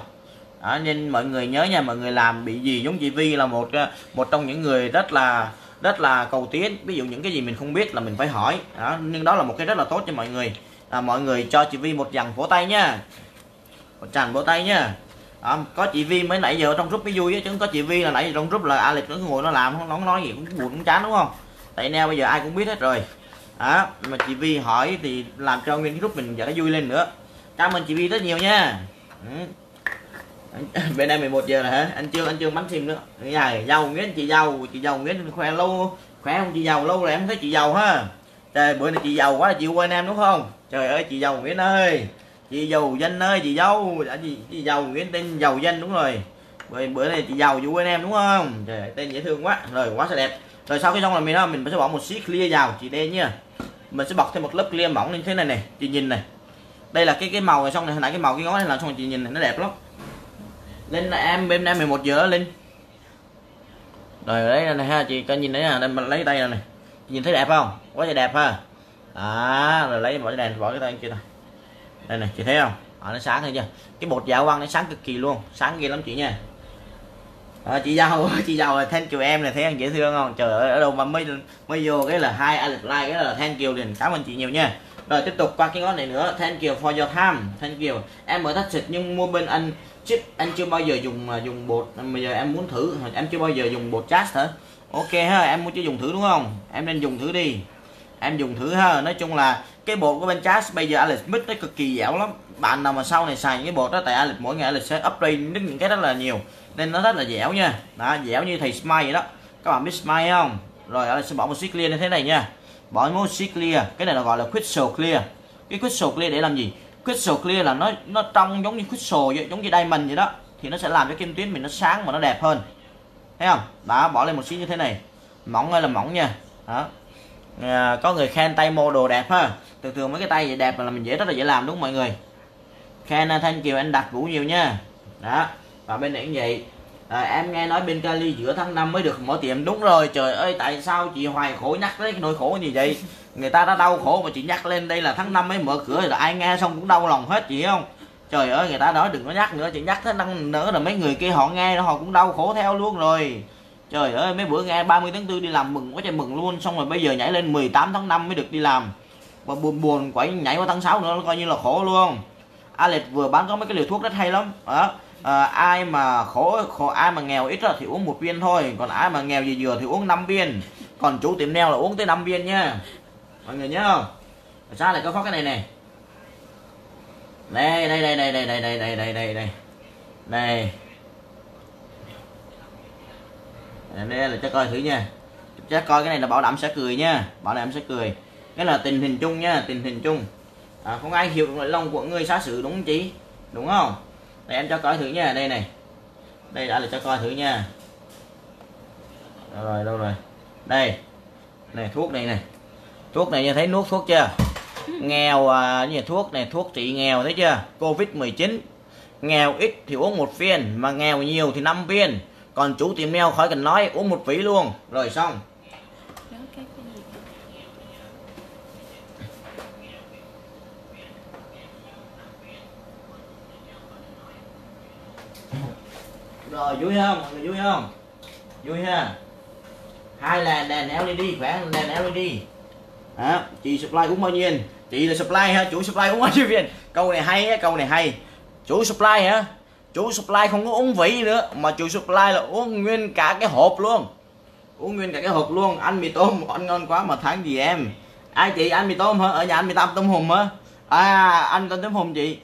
Đó, nên mọi người nhớ nha mọi người làm bị gì giống chị vi là một ờ, một trong những người rất là rất là cầu tiến. Ví dụ những cái gì mình không biết là mình phải hỏi. Đó, nhưng đó là một cái rất là tốt cho mọi người. À, mọi người cho chị vi một dàn vỗ tay nha. Một tràng vỗ tay nha à, có chị Vi mới nãy giờ trong group mới vui á chứ có chị Vi là nãy giờ trong group là Alex nó ngồi nó làm nó nói gì cũng buồn cũng chán đúng không? Tại neo bây giờ ai cũng biết hết rồi. Đó mà chị Vi hỏi thì làm cho nguyên cái group mình giờ nó vui lên nữa. Cảm ơn chị Vi rất nhiều nha. Ừ. bên đây 11 giờ rồi hả? Anh chưa anh chưa bắn sim nữa. Ngày giàu nguyễn chị giàu chị giàu nguyễn khoe lâu khỏe không? Chị giàu lâu rồi em thấy chị giàu ha. Trời bữa nay chị giàu quá là chị quên em đúng không? Trời ơi chị giàu nguyễn ơi chị giàu danh ơi chị dâu đã chị, chị giàu nguyễn tên giàu danh đúng rồi. Bởi bữa nay chị giàu chú anh em đúng không? Trời tên dễ thương quá. Rồi quá sẽ đẹp. Rồi sau khi xong là mình đó mình sẽ bỏ một xí clear vào chị đen nha. Mình sẽ bọc thêm một lớp clear mỏng lên thế này này chị nhìn này. Đây là cái cái màu này xong này hồi nãy cái màu cái ngón này là xong rồi chị nhìn này nó đẹp lắm. Lên là em bên em 11 giờ đó rồi đấy này ha chị coi nhìn đấy à mình lấy tay này, này. Nhìn thấy đẹp không? Quá trời đẹp ha. À rồi lấy bỏ cái đèn bỏ cái tay kia này đây này chị thấy không? À, nó sáng thấy chưa? Cái bột dạ quang nó sáng cực kỳ luôn sáng ghê lắm chị nha. À, chị giàu chị giàu là thank you em này thấy anh dễ thương không? Trời ơi ở đâu mà mới mới vô cái là hai like cái là thank you liền. Cảm ơn chị nhiều nha. Rồi tiếp tục qua cái ngón này nữa. Thank you for your time. Thank you. Em mới thách xịt nhưng mua bên anh chip. Anh chưa bao giờ dùng à, dùng bột. Bây giờ em muốn thử. Em chưa bao giờ dùng bột chat hả? Ok ha em muốn chưa dùng thử đúng không? Em nên dùng thử đi em dùng thử ha. Nói chung là cái bột của bên Charge bây giờ Alex smith nó cực kỳ dẻo lắm. Bạn nào mà sau này xài cái bột đó tại Alex mỗi ngày Alex sẽ upgrade những cái rất là nhiều. Nên nó rất là dẻo nha. Đó dẻo như thầy Smile vậy đó. Các bạn biết Smile không? Rồi Alex sẽ bỏ một xích clear như thế này nha. Bỏ một xích clear. Cái này là gọi là crystal clear. Cái crystal clear để làm gì? Crystal clear là nó nó trong giống như crystal vậy, giống như diamond vậy đó. Thì nó sẽ làm cho kim tuyến mình nó sáng mà nó đẹp hơn. Thấy không? Đó bỏ lên một xí như thế này. Mỏng hay là mỏng nha. Đó à, có người khen tay mô đồ đẹp ha. Thường thường mấy cái tay vậy đẹp là mình dễ rất là dễ làm đúng không mọi người? Khen à, thanh kiều anh đặt vũ nhiều nha. Đó và bên này cũng vậy. À, em nghe nói bên Cali giữa tháng 5 mới được mở tiệm. Đúng rồi trời ơi tại sao chị hoài khổ nhắc tới cái nỗi khổ như vậy? Người ta đã đau khổ mà chị nhắc lên đây là tháng 5 mới mở cửa rồi ai nghe xong cũng đau lòng hết chị không? Trời ơi người ta nói đừng có nhắc nữa chị nhắc thế năng nữa là mấy người kia họ nghe họ cũng đau khổ theo luôn rồi trời ơi mấy bữa nghe 30 tháng 4 đi làm mừng quá trời mừng luôn. Xong rồi bây giờ nhảy lên 18 tháng 5 mới được đi làm. Và buồn buồn quẩy nhảy qua tháng 6 nữa coi như là khổ luôn. Alex vừa bán có mấy cái liều thuốc rất hay lắm. Đó. À, ai mà khổ khổ ai mà nghèo ít thì uống một viên thôi. Còn ai mà nghèo gì vừa thì uống 5 viên. Còn chủ tiệm neo là uống tới 5 viên nha. Mọi người nhớ không? Sao lại có phát cái này nè. Đây đây đây đây đây đây đây đây đây đây đây. Đây. Đây là cho coi thử nha. Cho coi cái này là bảo đảm sẽ cười nha. Bảo đảm sẽ cười. Cái là tình hình chung nha tình hình chung. À, không ai hiểu được nỗi lòng của người xa xử đúng không chị? Đúng không? Đây em cho coi thử nha đây này. Đây đã là cho coi thử nha. Đâu rồi đâu rồi? Đây. Này thuốc này này thuốc này như thấy nuốt thuốc chưa? Nghèo à, như thuốc này thuốc trị nghèo thấy chưa? Covid 19 nghèo ít thì uống một viên mà nghèo nhiều thì 5 viên còn chủ tìm neo khỏi cần nói uống một vỉ luôn. Rồi xong. Rồi vui không? Mọi người vui không? Vui ha. Hai là đèn LED khỏe đèn LED à, chị supply cũng bao nhiêu? Chị là supply ha chủ supply cũng bao nhiêu viên? Câu này hay á câu này hay. Chủ supply hả? Chủ supply không có uống vị nữa mà chủ supply là uống nguyên cả cái hộp luôn. Uống nguyên cả cái hộp luôn ăn mì tôm ăn ngon quá mà tháng gì em? Ai chị ăn mì tôm hả? Ở nhà ăn mì tôm tôm hùm hả? À ăn tôm tôm hùm chị.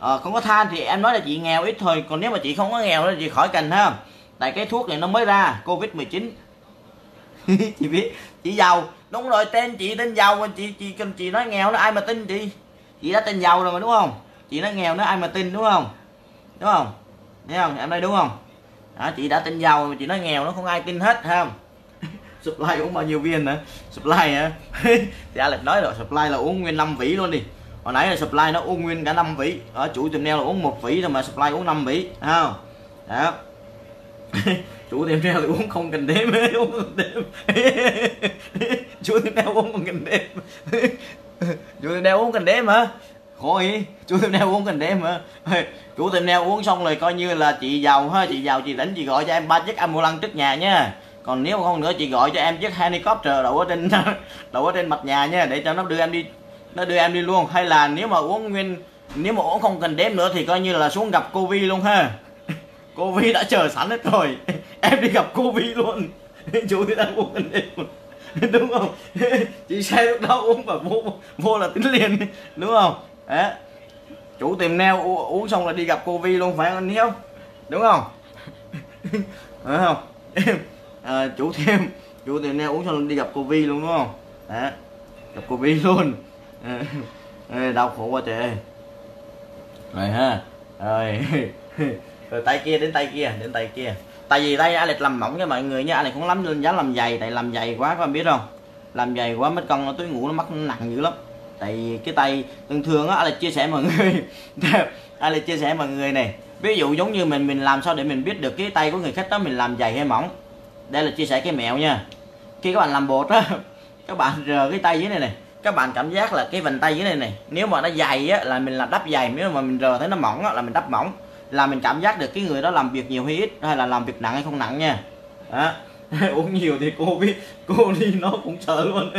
À, không có than thì em nói là chị nghèo ít thôi còn nếu mà chị không có nghèo thì chị khỏi cần ha. Tại cái thuốc này nó mới ra covid 19 chị biết chị giàu. Đúng rồi tên chị tên giàu mà chị chị cần chị nói nghèo nó ai mà tin chị? Chị đã tên giàu rồi mà đúng không? Chị nói nghèo nó ai mà tin đúng không? Đúng không? Thấy không? Em nói đúng không? Đó, chị đã tin giàu mà chị nói nghèo nó không ai tin hết ha supply uống bao nhiêu viên nữa. Supply hả? Thì Alex nói rồi supply là uống nguyên 5 vỉ luôn đi. Hồi nãy là supply nó uống nguyên cả 5 vỉ ở chủ tiệm nail là uống một vỉ thôi mà supply uống 5 vỉ không? Đó. Chủ tiệm nail thì uống không cần đếm uống không đếm. Chủ tiệm nail uống không cần đếm. Chủ tiệm nail uống cần đếm hả? Khổ ý chủ tiệm nail uống cần đếm hả chủ tiệm nail uống xong rồi coi như là chị giàu ha, chị giàu chị đánh chị gọi cho em ba chiếc ambulance trước nhà nha. Còn nếu không nữa chị gọi cho em chiếc helicopter đậu ở trên, đậu ở trên mặt nhà nha, để cho nó đưa em đi, nó đưa em đi luôn. Hay là nếu mà uống nguyên, nếu mà uống không cần đếm nữa thì coi như là xuống gặp cô Vi luôn ha. Cô Vi đã chờ sẵn hết rồi. Em đi gặp cô Vi luôn. Chú thì đang uống cần đếm đúng không? Chị say lúc đó uống và vô vô là tính liền. Đúng không? Đấy. chủ tìm neo uống xong là đi gặp cô Vi luôn phải anh không đúng không? Phải không? À, chủ thêm chủ tìm neo uống xong đi gặp cô Vi luôn đúng không? Đấy. gặp cô Vi luôn. Ê, đau khổ quá trời. Rồi ha. Rồi. Rồi tay kia đến tay kia đến tay kia. Tại vì đây Alex làm mỏng cho mọi người nha Alex cũng lắm lên giá làm dày tại làm dày quá các bạn biết không? Làm dày quá mất con nó túi ngủ nó mắc nặng dữ lắm tại vì cái tay thường thường á là chia sẻ mọi người. Ai là chia sẻ mọi người này. Ví dụ giống như mình mình làm sao để mình biết được cái tay của người khách đó mình làm dày hay mỏng? Đây là chia sẻ cái mẹo nha. Khi các bạn làm bột á, các bạn rờ cái tay dưới này này. Các bạn cảm giác là cái vành tay dưới này này, nếu mà nó dày á, là mình làm đắp dày. Nếu mà mình rờ thấy nó mỏng á, là mình đắp mỏng. Là mình cảm giác được cái người đó làm việc nhiều hay ít, hay là làm việc nặng hay không nặng nha. Đó. uống nhiều thì cô biết cô đi nó cũng sợ luôn.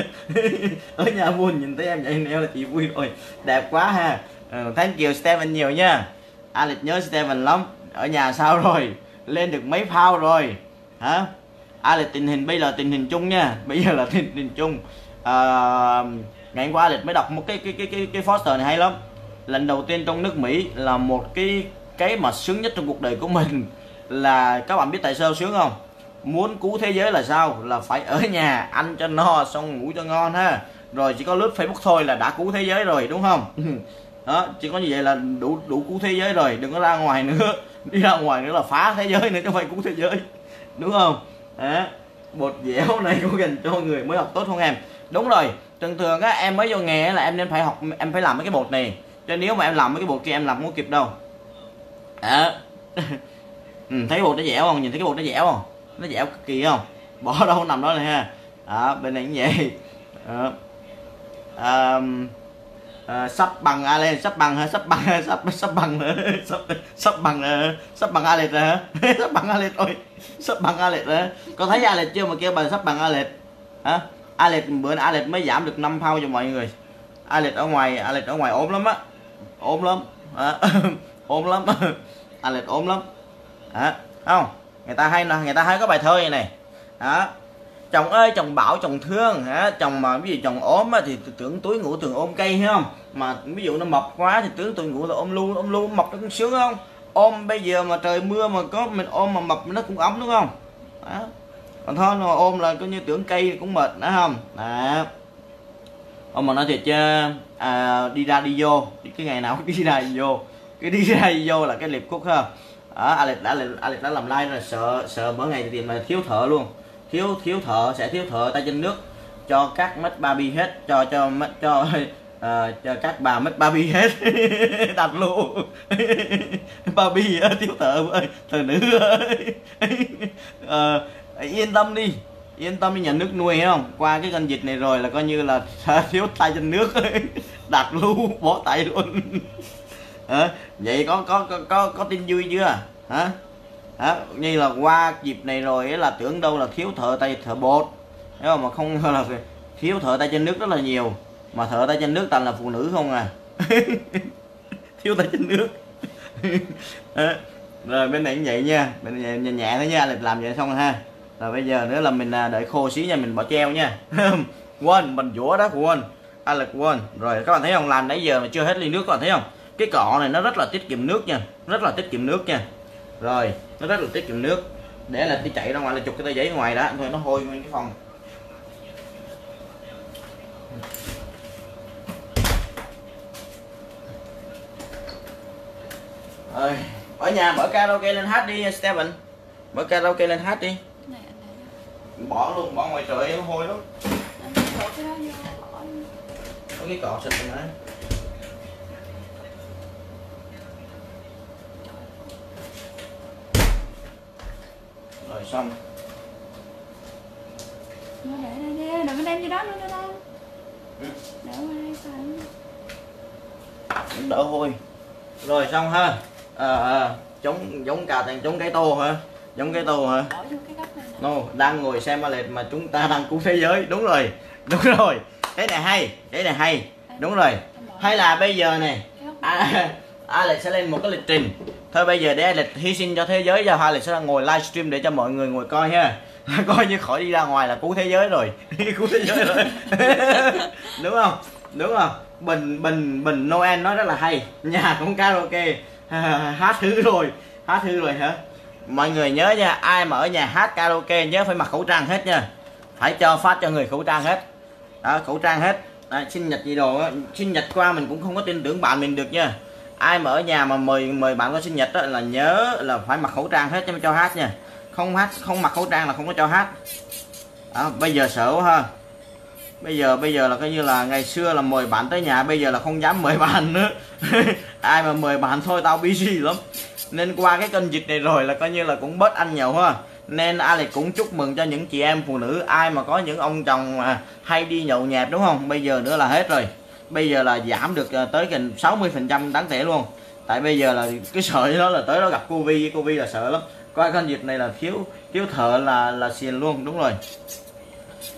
Ở nhà buồn nhìn thấy em vậy neo là chị vui rồi. Đẹp quá ha. Uh, thank you Steven nhiều nha. Alex nhớ Steven lắm. Ở nhà sao rồi? Lên được mấy phao rồi? Hả? Alex tình hình bây giờ tình hình chung nha. Bây giờ là tình hình chung. À, ngày hôm qua Alex mới đọc một cái cái cái cái cái poster này hay lắm. Lần đầu tiên trong nước Mỹ là một cái cái mà sướng nhất trong cuộc đời của mình. Là các bạn biết tại sao sướng không? Muốn cứu thế giới là sao? Là phải ở nhà ăn cho no xong ngủ cho ngon ha. Rồi chỉ có lướt Facebook thôi là đã cứu thế giới rồi đúng không? Đó chỉ có như vậy là đủ đủ cứu thế giới rồi. Đừng có ra ngoài nữa. Đi ra ngoài nữa là phá thế giới nữa chứ không phải cứu thế giới. Đúng không? Đó. Bột dẻo này có dành cho người mới học tốt không em? Đúng rồi. Thường thường á em mới vô nghề là em nên phải học em phải làm mấy cái bột này. Cho nếu mà em làm mấy cái bột kia em làm không có kịp đâu. À. ừ, thấy bột nó dẻo không? Nhìn thấy cái bột nó dẻo không nó dẻo cực kỳ không? Bỏ đâu nằm đó này ha. Đó, bên này cũng vậy. Đó. À, à, sắp bằng a lên sắp bằng hả? Sắp bằng sắp sắp bằng sắp sắp bằng sắp bằng a rồi hả? Sắp bằng a thôi, sắp bằng a lệch rồi có thấy a chưa mà kêu bà sắp bằng a hả? A bữa a mới giảm được 5 phao cho mọi người. A ở ngoài a ở ngoài ốm lắm á. Ốm lắm. À, ốm lắm. A ốm lắm. Hả? Không? Người ta hay người ta hay có bài thơ này này. Đó. Chồng ơi chồng bảo chồng thương. Hả chồng mà ví dụ chồng ốm á, thì tưởng túi ngủ tưởng ôm cây thấy không? Mà ví dụ nó mập quá thì tưởng túi ngủ là ôm lu ôm lu mập nó cũng sướng không? Ôm bây giờ mà trời mưa mà có mình ôm mà mập nó cũng ấm đúng không? Đó. còn thôi mà ôm là coi như tưởng cây cũng mệt nữa không? Đó. Ông mà nói thiệt chứ à, đi ra đi vô cái ngày nào cũng đi ra đi vô. Cái đi ra đi vô là cái liệp khúc ha đó, Alex đã Alex đã làm like rồi sợ sợ mỗi ngày thì mà thiếu thợ luôn. Thiếu thiếu thợ sẽ thiếu thợ tay trên nước cho các mất Barbie hết cho cho mất cho uh, cho các bà mất Barbie hết. Đặt luôn. Barbie thiếu thợ ơi thợ nữ ơi. Uh, yên tâm đi. Yên tâm đi nhà nước nuôi hay không? Qua cái cơn dịch này rồi là coi như là thiếu tay trên nước. Đặt luôn bỏ tay luôn. À, vậy có có có có, có tin vui chưa? Hả? Đó, như là qua dịp này rồi là tưởng đâu là thiếu thợ tay thợ bột. Thấy không? Mà không là thiếu thợ tay trên nước rất là nhiều. Mà thợ tay trên nước toàn là phụ nữ không à. Thiếu tay trên nước. Rồi bên này cũng vậy nha. Bên này nhẹ nhẹ thôi nha. Làm vậy xong rồi ha. Rồi bây giờ nữa là mình à, đợi khô xí nha. Mình bỏ treo nha. Quên mình vũa đó quên. À là quên. Rồi các bạn thấy không? Làm nãy giờ mà chưa hết ly nước các bạn thấy không? Cái cọ này nó rất là tiết kiệm nước nha. Rất là tiết kiệm nước nha rồi nó rất là tiết kiệm nước. Để là đi chạy ra ngoài là chụp cái tờ giấy ngoài đó thôi nó hôi nguyên cái phòng. Rồi ở nhà mở karaoke lên hát đi Steven. Mở karaoke lên hát đi. Bỏ luôn bỏ ngoài trời nó hôi lắm. Có cái cọ xịt này rồi xong. Nó để đây đi, đừng có đem vô đó nữa đâu. Ừ. Đỡ ai phải Đỡ hôi. Rồi xong ha. À, à, Chống, giống cà thành chống cái tô hả? Giống cái tô hả? No, đang ngồi xem lệch mà chúng ta đang cứu thế giới. Đúng rồi, đúng rồi. Cái này hay, cái này hay. Đúng rồi. Hay là bây giờ này. À, Alex sẽ lên một cái lịch trình thôi bây giờ để lịch hy sinh cho thế giới giờ hai lịch sẽ ngồi livestream để cho mọi người ngồi coi ha. Coi như khỏi đi ra ngoài là cứu thế giới rồi. Cứu thế giới rồi. Đúng không? Đúng không? Bình bình bình Noel nói rất là hay. Nhà cũng karaoke. Hát thứ rồi. Hát thứ rồi hả? Mọi người nhớ nha ai mà ở nhà hát karaoke nhớ phải mặc khẩu trang hết nha. Phải cho phát cho người khẩu trang hết. Đó, khẩu trang hết. À, sinh nhật gì đồ sinh nhật qua mình cũng không có tin tưởng bạn mình được nha ai mà ở nhà mà mời mời bạn có sinh nhật đó, là nhớ là phải mặc khẩu trang hết cho cho hát nha. Không hát không mặc khẩu trang là không có cho hát. À, bây giờ sợ quá ha. Bây giờ bây giờ là coi như là ngày xưa là mời bạn tới nhà bây giờ là không dám mời bạn nữa. Ai mà mời bạn thôi tao busy lắm. Nên qua cái kênh dịch này rồi là coi như là cũng bớt ăn nhậu ha. Nên Alex cũng chúc mừng cho những chị em phụ nữ. Ai mà có những ông chồng mà hay đi nhậu nhẹt đúng không? Bây giờ nữa là hết rồi bây giờ là giảm được ờ, tới gần 60 phần trăm đáng kể luôn. Tại bây giờ là cái sợi đó là tới đó gặp covid covid là sợ lắm. Qua kênh dịch này là thiếu thiếu thợ là là xiên luôn đúng rồi.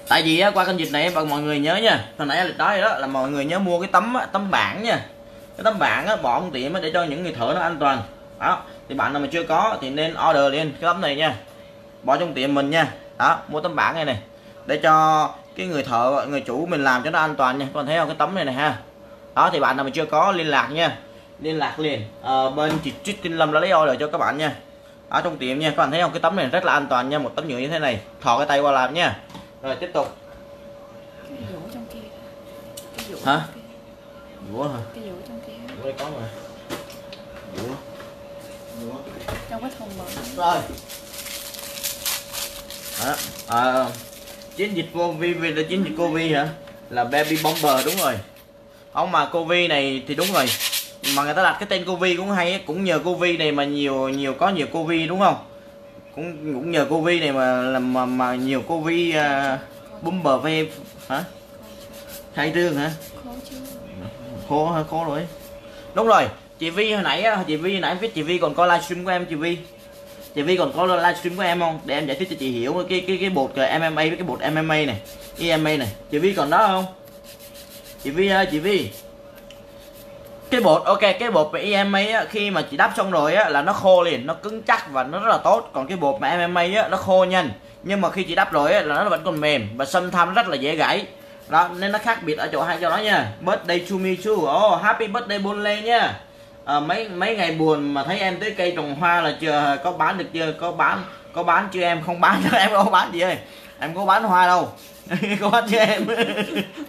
Tại vì á, qua kênh dịch này mọi người nhớ nha hồi nãy lịch nói đó là mọi người nhớ mua cái tấm tấm bảng nha. Cái tấm bảng á, bỏ trong tiệm để cho những người thợ nó an toàn. Đó thì bạn nào mà chưa có thì nên order lên cái tấm này nha. Bỏ trong tiệm mình nha. Đó mua tấm bảng này này để cho cái người thợ người chủ mình làm cho nó an toàn nha. Con thấy không? Cái tấm này này ha. Đó thì bạn nào mà chưa có liên lạc nha. Liên lạc liền. À, bên chị Trích Tinh Lâm đã lấy order cho các bạn nha. Ở trong tiệm nha. Các bạn thấy không? Cái tấm này rất là an toàn nha. Một tấm nhựa như thế này. Thò cái tay qua làm nha. Rồi tiếp tục. Hả? Dũa hả? Cái dũa trong kia dũa đây có mà. Dũa dũa trong cái thùng mở. Rồi. Đó. À, chiến dịch covid là chiến dịch covid hả? Là baby bomber đúng rồi. Ông mà covid này thì đúng rồi. Mà người ta đặt cái tên covid cũng hay á, cũng nhờ covid này mà nhiều nhiều có nhiều covid đúng không? Cũng cũng nhờ covid này mà làm mà, mà nhiều covid uh, à, bomber bờ ve hả? Khai trương hả? Khô hả? Khô rồi. Đúng rồi. Chị Vi hồi nãy chị Vi hồi nãy biết chị Vi còn coi livestream của em chị Vi chị Vi còn có livestream của em không? Để em giải thích cho chị hiểu cái cái cái bột MMA với cái bột MMA này EMA này. Chị Vi còn đó không? Chị Vi ơi chị Vi. Cái bột ok cái bột mà EMA á, khi mà chị đắp xong rồi á là nó khô liền nó cứng chắc và nó rất là tốt. Còn cái bột mà MMA á nó khô nhanh. Nhưng mà khi chị đắp rồi á là nó vẫn còn mềm và xâm tham rất là dễ gãy. Đó nên nó khác biệt ở chỗ hai chỗ đó nha. Birthday to me too. Oh happy birthday Bonley nha à, mấy mấy ngày buồn mà thấy em tới cây trồng hoa là chưa có bán được chưa? Có bán có bán chưa em? Không bán em đâu bán gì ơi? Em có bán hoa đâu. Có bán cho em?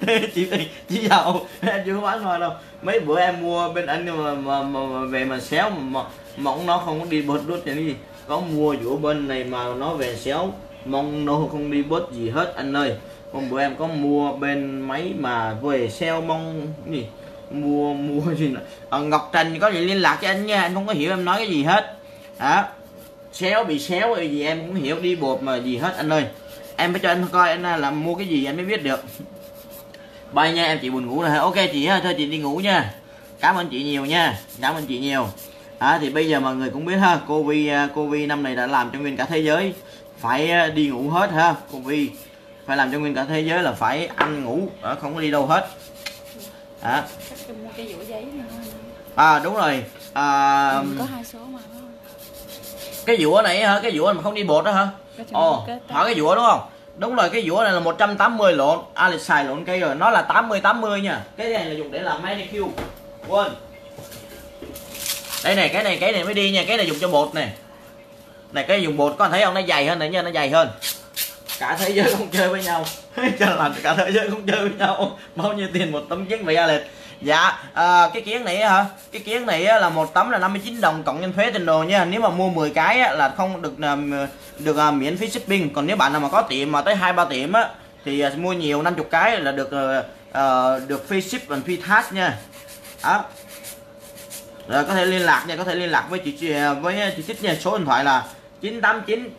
Chị chị giàu. Em chưa có bán hoa đâu. Mấy bữa em mua bên anh mà, mà, mà, mà về mà xéo mà mỏng nó không có đi bớt đốt cái gì. Có mua giữa bên này mà nó về xéo mong nó không đi bớt gì hết anh ơi. Hôm bữa em có mua bên máy mà về xeo mong gì? Mua mua gì nè à, ờ, Ngọc Trần có gì liên lạc cho anh nha anh không có hiểu em nói cái gì hết. Đó. Xéo bị xéo hay gì em cũng hiểu đi bột mà gì hết anh ơi. Em phải cho anh coi anh à, là mua cái gì anh mới biết được. Bay nha em chị buồn ngủ rồi ok chị ha thôi chị đi ngủ nha. Cảm ơn chị nhiều nha cảm ơn chị nhiều. À, thì bây giờ mọi người cũng biết ha cô vi à, cô vi năm này đã làm cho nguyên cả thế giới phải à, đi ngủ hết ha cô vi phải làm cho nguyên cả thế giới là phải ăn ngủ không có đi đâu hết à. à đúng rồi. À, ừ, có hai số mà cái dũa này hả? Cái dũa mà không đi bột đó hả? Ồ hỏi cái dũa đúng không? Đúng rồi cái dũa này là 180 lộn. Alex xài lộn cây rồi. Nó là 80 80 nha. Cái này là dùng để làm manicure quên. Đây này cái này cái này mới đi nha. Cái này dùng cho bột này này cái dùng bột. Con thấy không? Nó dày hơn này nha nó dày hơn cả thế giới không chơi với nhau. Cho là cả thế giới không chơi với nhau. Bao nhiêu tiền một tấm kiến vậy Alex dạ à, cái kiến này hả? Cái kiến này là một tấm là 59 đồng cộng nhân thuế tiền đồ nha. Nếu mà mua 10 cái là không được à, được uh, miễn phí shipping. Còn nếu bạn nào mà có tiệm mà tới hai ba tiệm á thì uh, mua nhiều 50 cái là được uh, được free ship và free tax nha. Đó. Rồi có thể liên lạc nha có thể liên lạc với chị với chị xích nha. Số điện thoại là 989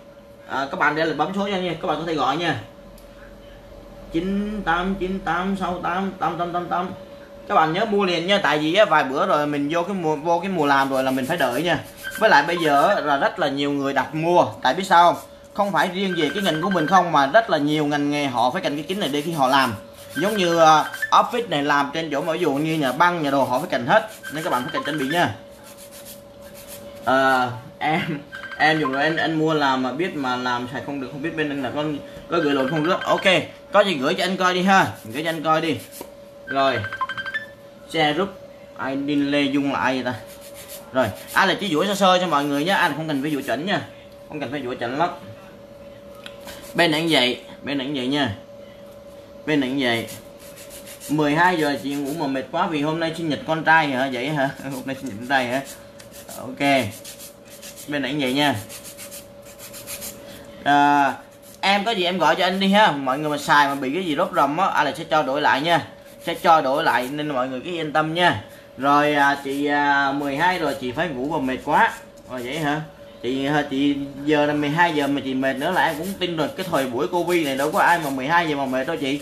à, các bạn để là bấm số nha các bạn có thể gọi nha. 9898688888 các bạn nhớ mua liền nha tại vì vài bữa rồi mình vô cái mùa vô cái mùa làm rồi là mình phải đợi nha. Với lại bây giờ là rất là nhiều người đặt mua tại biết sao không? Không phải riêng về cái ngành của mình không mà rất là nhiều ngành nghề họ phải cần cái kính này để khi họ làm. Giống như uh, office này làm trên chỗ ví dụ như nhà băng nhà đồ họ phải cần hết nên các bạn phải cần chuẩn bị nha. À, em em dùng rồi anh em mua làm mà biết mà làm xài không được, không biết bên anh là con, có gửi lộn không rất ok, có gì gửi cho anh coi đi ha. Gửi cho anh coi đi. Rồi. Xe rút. Ai đi lê dung là ai vậy ta? Rồi. Ai là chỉ dũa sơ sơ cho mọi người nhé anh à, không cần phải dũa chỉnh nha. Không cần phải dũa chỉnh lắm. Bên này vậy, bên này vậy nha. Bên này vậy. 12 giờ chị ngủ mà mệt quá vì hôm nay sinh nhật con trai hả? Vậy hả? Hôm nay sinh nhật con trai hả? Ok bên này vậy nha. À, em có gì em gọi cho anh đi ha. Mọi người mà xài mà bị cái gì rốt rầm á anh là sẽ cho đổi lại nha. Sẽ cho đổi lại nên mọi người cứ yên tâm nha. Rồi à, chị à, 12 rồi chị phải ngủ và mệt quá. Rồi vậy hả? Chị à, chị giờ là 12 giờ mà chị mệt nữa là em cũng tin rồi. Cái thời buổi covid này đâu có ai mà 12 giờ mà mệt đâu chị.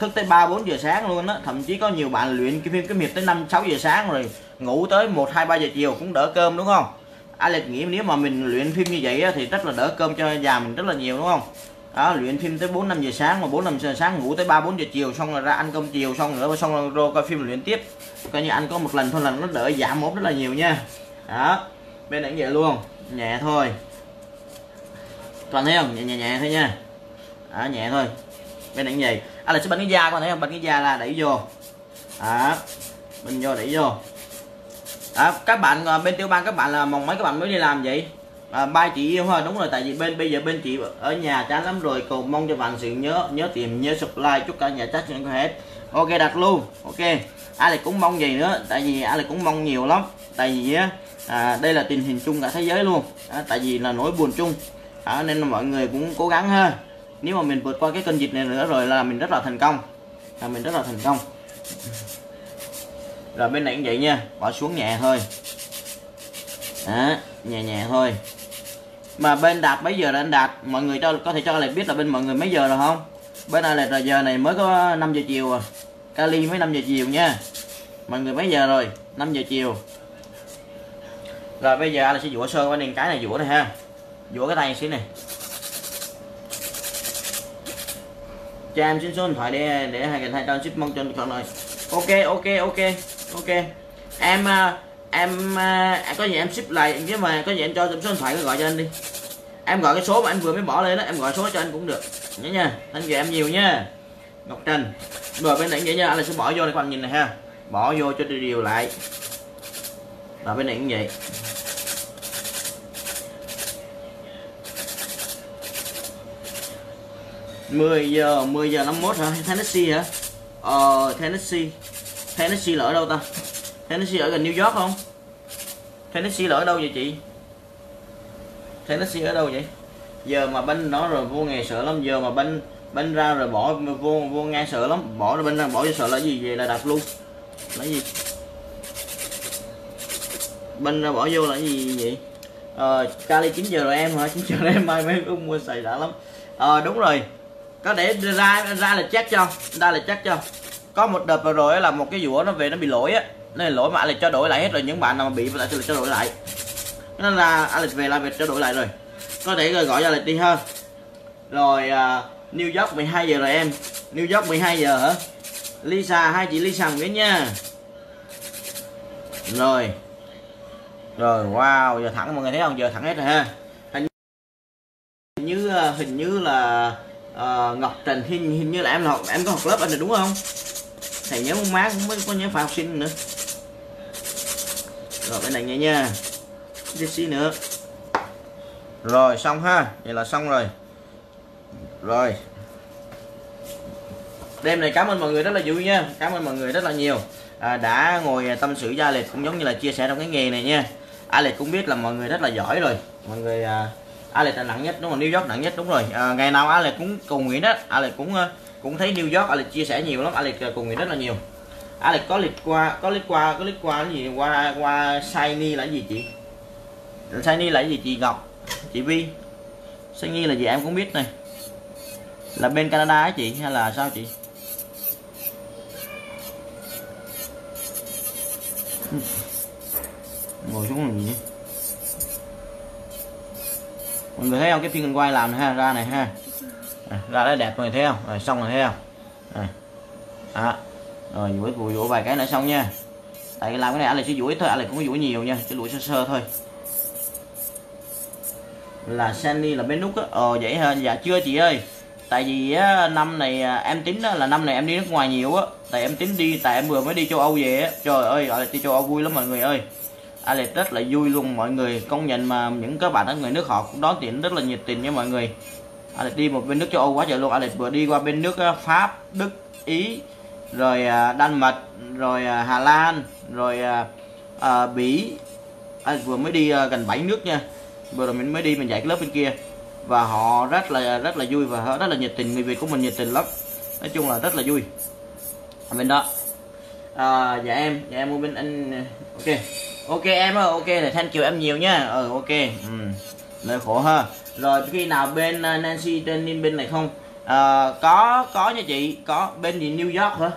Thức tới 3 4 giờ sáng luôn á. Thậm chí có nhiều bạn luyện cái phim cái miệt tới 5 6 giờ sáng rồi. Ngủ tới 1 2 3 giờ chiều cũng đỡ cơm đúng không? Alex nghĩ nếu mà mình luyện phim như vậy thì rất là đỡ cơm cho già mình rất là nhiều đúng không? Đó luyện phim tới 4 5 giờ sáng mà 4 5 giờ sáng ngủ tới 3 4 giờ chiều xong rồi ra ăn cơm chiều xong nữa xong rồi coi phim luyện tiếp. Coi như anh có một lần thôi là nó đỡ giảm mốt rất là nhiều nha. Đó bên này vậy luôn nhẹ thôi. Toàn thấy không? Nhẹ nhẹ nhẹ thôi nha. Đó, nhẹ thôi. Bên này vậy anh là sẽ bánh cái da con thấy không? Bánh cái da là đẩy vô. Đó mình vô đẩy vô à, các bạn à, bên tiêu bang các bạn là mong mấy các bạn mới đi làm vậy? À, ba chị yêu thôi đúng rồi tại vì bên bây giờ bên chị ở nhà chán lắm rồi cầu mong cho bạn sự nhớ nhớ tìm nhớ supply chúc cả nhà chắc những hết. Ok đặt luôn ok. Ai lại cũng mong gì nữa tại vì ai lại cũng mong nhiều lắm. Tại vì à, đây là tình hình chung cả thế giới luôn. À, tại vì là nỗi buồn chung. À, nên là mọi người cũng cố gắng ha. Nếu mà mình vượt qua cái cơn dịch này nữa rồi là mình rất là thành công. Là mình rất là thành công rồi bên này cũng vậy nha, bỏ xuống nhẹ thôi. Đó, nhẹ nhẹ thôi. Mà bên đạt mấy giờ là anh đạt? Mọi người cho, có thể cho lại biết là bên mọi người mấy giờ rồi không? Bên này là giờ này mới có 5 giờ chiều à. Cali mới 5 giờ chiều nha. Mọi người mấy giờ rồi? 5 giờ chiều. Rồi bây giờ anh là sẽ dũa sơ qua đèn cái này, dũa này ha. Dũa cái tay xíu này. Cho em xin số điện thoại để để hai hai trăm ship mong cho con rồi ok ok ok ok. Em à, à, em có gì em ship lại chứ mà có gì em cho số điện thoại gọi cho anh đi. Em gọi cái số mà anh vừa mới bỏ lên đó, em gọi số cho anh cũng được. Nhớ nha, anh về em nhiều nha. Ngọc trần rồi bên này vậy nha, anh là sẽ bỏ vô để các bạn nhìn này ha. Bỏ vô cho điều lại. Và bên này cũng vậy. Mười giờ 10 giờ 51 hả? Tennessee hả? Ờ Tennessee. Tennessee là ở đâu ta? Tennessee ở gần New York không? Tennessee là ở đâu vậy chị? Tennessee ở đâu vậy? Giờ mà banh nó rồi vô nghề sợ lắm. Giờ mà banh banh ra rồi bỏ vô vô ngang sợ lắm. Bỏ ra banh ra, bỏ vô sợ là gì? Về là đập luôn. Là gì? Banh ra bỏ vô là gì vậy? Ờ Cali 9 giờ rồi em hả? 9 giờ rồi em mai mấy cũng mua xài đã lắm. Ờ đúng rồi có để ra ra là chắc cho ra là chắc cho. Có một đợt vừa rồi là một cái dũa nó về nó bị lỗi á. Nên lỗi mà lại cho đổi lại hết rồi những bạn nào mà bị lại thì cho đổi lại. Nên là Alex về là về cho đổi lại rồi. Có thể gọi cho Alex đi ha. Rồi uh, New York 12 giờ rồi em. New York 12 giờ hả? Lisa hai chị Lisa Nguyễn nha. Rồi. Rồi wow giờ thẳng mọi người thấy không? Giờ thẳng hết rồi ha. Hình như hình như là uh, Ngọc Trần hình, hình như là em học em có học lớp anh rồi đúng không? Thầy nhớ con má cũng mới có nhớ phải học sinh nữa. Rồi bên này nha. Nha Jesse nữa. Rồi xong ha. Vậy là xong rồi. Rồi. Đêm này cảm ơn mọi người rất là vui nha. Cảm ơn mọi người rất là nhiều. À, đã ngồi tâm sự gia Alex cũng giống như là chia sẻ trong cái nghề này nha. Alex cũng biết là mọi người rất là giỏi rồi. Mọi người à, Alex là nặng nhất đúng rồi New York nặng nhất đúng rồi. À, ngày nào Alex cũng cùng nghĩ đó Alex cũng ờ, cũng thấy New York Alex chia sẻ nhiều lắm. Alex ờ, cùng nghĩ rất là nhiều. Alex có lịch qua có lịch qua có lịch qua cái gì? Qua qua Shiny là gì chị? Shiny là gì chị Ngọc? Chị Vi Shiny là gì em cũng biết này. Là bên Canada ấy chị hay là sao chị? Ngồi xuống làm gì nhỉ? Mọi người thấy không? Cái phiên quay làm này ha ra này ha. À, ra đấy đẹp mọi người thấy không? Rồi xong rồi thấy không? À. À. rồi duỗi vùi duỗi vài cái nữa xong nha. Tại làm cái này anh là chỉ duỗi thôi anh là cũng có duỗi nhiều nha chỉ duỗi sơ sơ thôi. Là Sunny là bên nút á. Ờ vậy hả? Dạ chưa chị ơi. Tại vì á, năm này à, em tính á, là năm này em đi nước ngoài nhiều á. Tại em tính đi tại em vừa mới đi châu Âu về á. Trời ơi gọi là đi châu Âu vui lắm mọi người ơi. Alex rất là vui luôn mọi người. Công nhận mà những các bạn ở người nước họ cũng đón tiễn rất là nhiệt tình nha mọi người. Alex đi một bên nước châu Âu quá trời luôn. Alex vừa đi qua bên nước ờ, Pháp Đức Ý rồi ờ, Đan Mạch rồi ờ, Hà Lan rồi à, Bỉ. Alex vừa mới đi gần 7 nước nha. Vừa rồi mình mới đi mình dạy cái lớp bên kia. Và họ rất là rất là vui và họ rất là nhiệt tình. Người Việt của mình nhiệt tình lắm. Nói chung là rất là vui. Ở bên đó. À, dạ em dạ em mua bên anh ok ok em ơi ok thì thank you em nhiều nha ờ ok ừ. lời khổ ha. Rồi khi nào bên ờ, Nancy trên bên này không? À, có có nha chị có bên gì New York hả?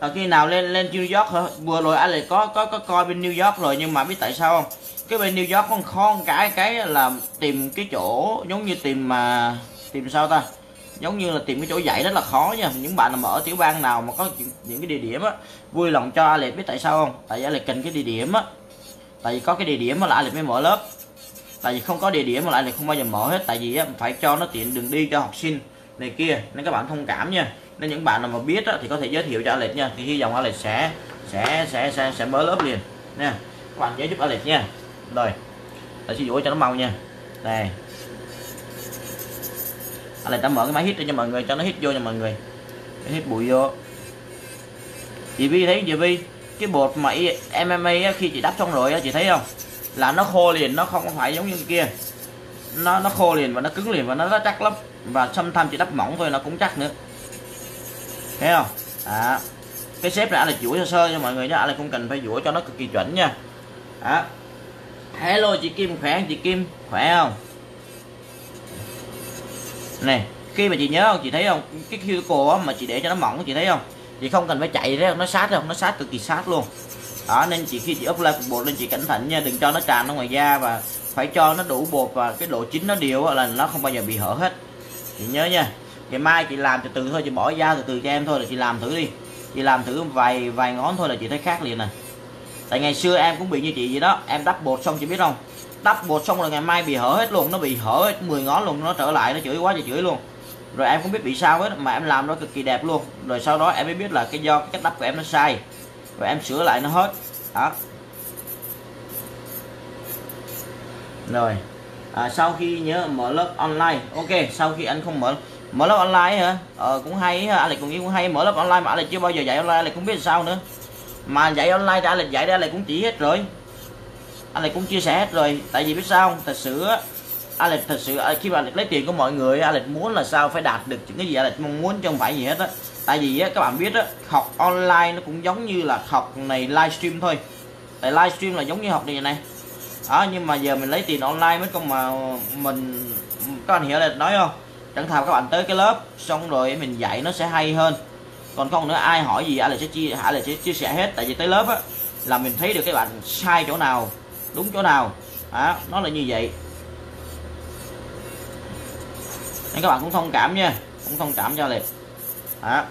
À, khi nào lên lên New York hả? Vừa rồi anh lại có có có coi bên New York rồi nhưng mà biết tại sao không? Cái bên New York con khó cái cái là tìm cái chỗ giống như tìm mà tìm sao ta? Giống như là tìm cái chỗ dạy rất là khó nha. Những bạn nào mà ở tiểu bang nào mà có những cái địa điểm á vui lòng cho Alex biết tại sao không? Tại vì Alex cần cái địa điểm á tại vì có cái địa điểm mà lại lịch mới mở lớp. Tại vì không có địa điểm mà lại lịch không bao giờ mở hết. Tại vì á, phải cho nó tiện đường đi cho học sinh này kia nên các bạn thông cảm nha. Nên những bạn nào mà biết á, thì có thể giới thiệu cho lịch nha. Thì hy vọng lịch sẽ sẽ sẽ sẽ, sẽ mở lớp liền nha. Các bạn nhớ giúp lịch nha. Rồi tại sử dụng cho nó mau nha. Này, anh này ta mở cái máy hít cho mọi người cho nó hít vô cho mọi người. Hít bụi vô. Chị Vi thấy chị Vi cái bột mà MMA á, khi chị đắp xong rồi á chị thấy không? Là nó khô liền nó không phải giống như kia. Nó nó khô liền và nó cứng liền và nó rất chắc lắm. Và xâm tham chị đắp mỏng thôi nó cũng chắc nữa. Thấy không? À cái xếp này là chuỗi sơ sơ cho mọi người nhé là không cần phải dũa cho nó cực kỳ chuẩn nha. À. hello chị Kim khỏe không chị Kim? Khỏe không? Này khi mà chị nhớ không chị thấy không? Cái cuticle á mà chị để cho nó mỏng chị thấy không? Chị không cần phải chạy đấy, nó sát không nó sát cực kỳ sát luôn. Đó, nên chị khi chị ốp cục bột lên chị cẩn thận nha, đừng cho nó tràn ra ngoài da và phải cho nó đủ bột và cái độ chín nó đều là nó không bao giờ bị hở hết. Chị nhớ nha, ngày mai chị làm từ từ thôi, chị bỏ da từ từ cho em thôi là chị làm thử đi. Chị làm thử vài vài ngón thôi là chị thấy khác liền nè. Tại ngày xưa em cũng bị như chị vậy đó, em đắp bột xong chị biết không? Đắp bột xong rồi ngày mai bị hở hết luôn, nó bị hở hết 10 ngón luôn, nó trở lại, nó chửi quá chị chửi luôn rồi em cũng biết bị sao hết mà em làm nó cực kỳ đẹp luôn. Rồi sau đó em mới biết là cái do cái cách đắp của em nó sai. Rồi em sửa lại nó hết. Đó. Rồi. À, sau khi nhớ mở lớp online. Ok sau khi anh không mở mở lớp online hả? Ờ cũng hay anh lại cũng nghĩ cũng hay mở lớp online mà anh lại chưa bao giờ dạy online lại cũng biết sao nữa. Mà dạy online ra lại dạy ra lại cũng chỉ hết rồi. Anh lại cũng chia sẻ hết rồi. Tại vì biết sao không? Thật sự Alex thật sự à, khi mà Alex lấy tiền của mọi người Alex muốn là sao phải đạt được những cái gì Alex mong muốn chứ không phải gì hết á. Tại vì á các bạn biết á học online nó cũng giống như là học này livestream thôi. Tại livestream là giống như học này này. Đó nhưng mà giờ mình lấy tiền online mới công mà mình các bạn hiểu là nói không? Chẳng thà các bạn tới cái lớp xong rồi mình dạy nó sẽ hay hơn. Còn không nữa ai hỏi gì Alex sẽ chia Alex sẽ chia sẻ hết. Tại vì tới lớp á là mình thấy được các bạn sai chỗ nào đúng chỗ nào. Đó, nó là như vậy nên các bạn cũng thông cảm nha. Cũng thông cảm cho liệt đó.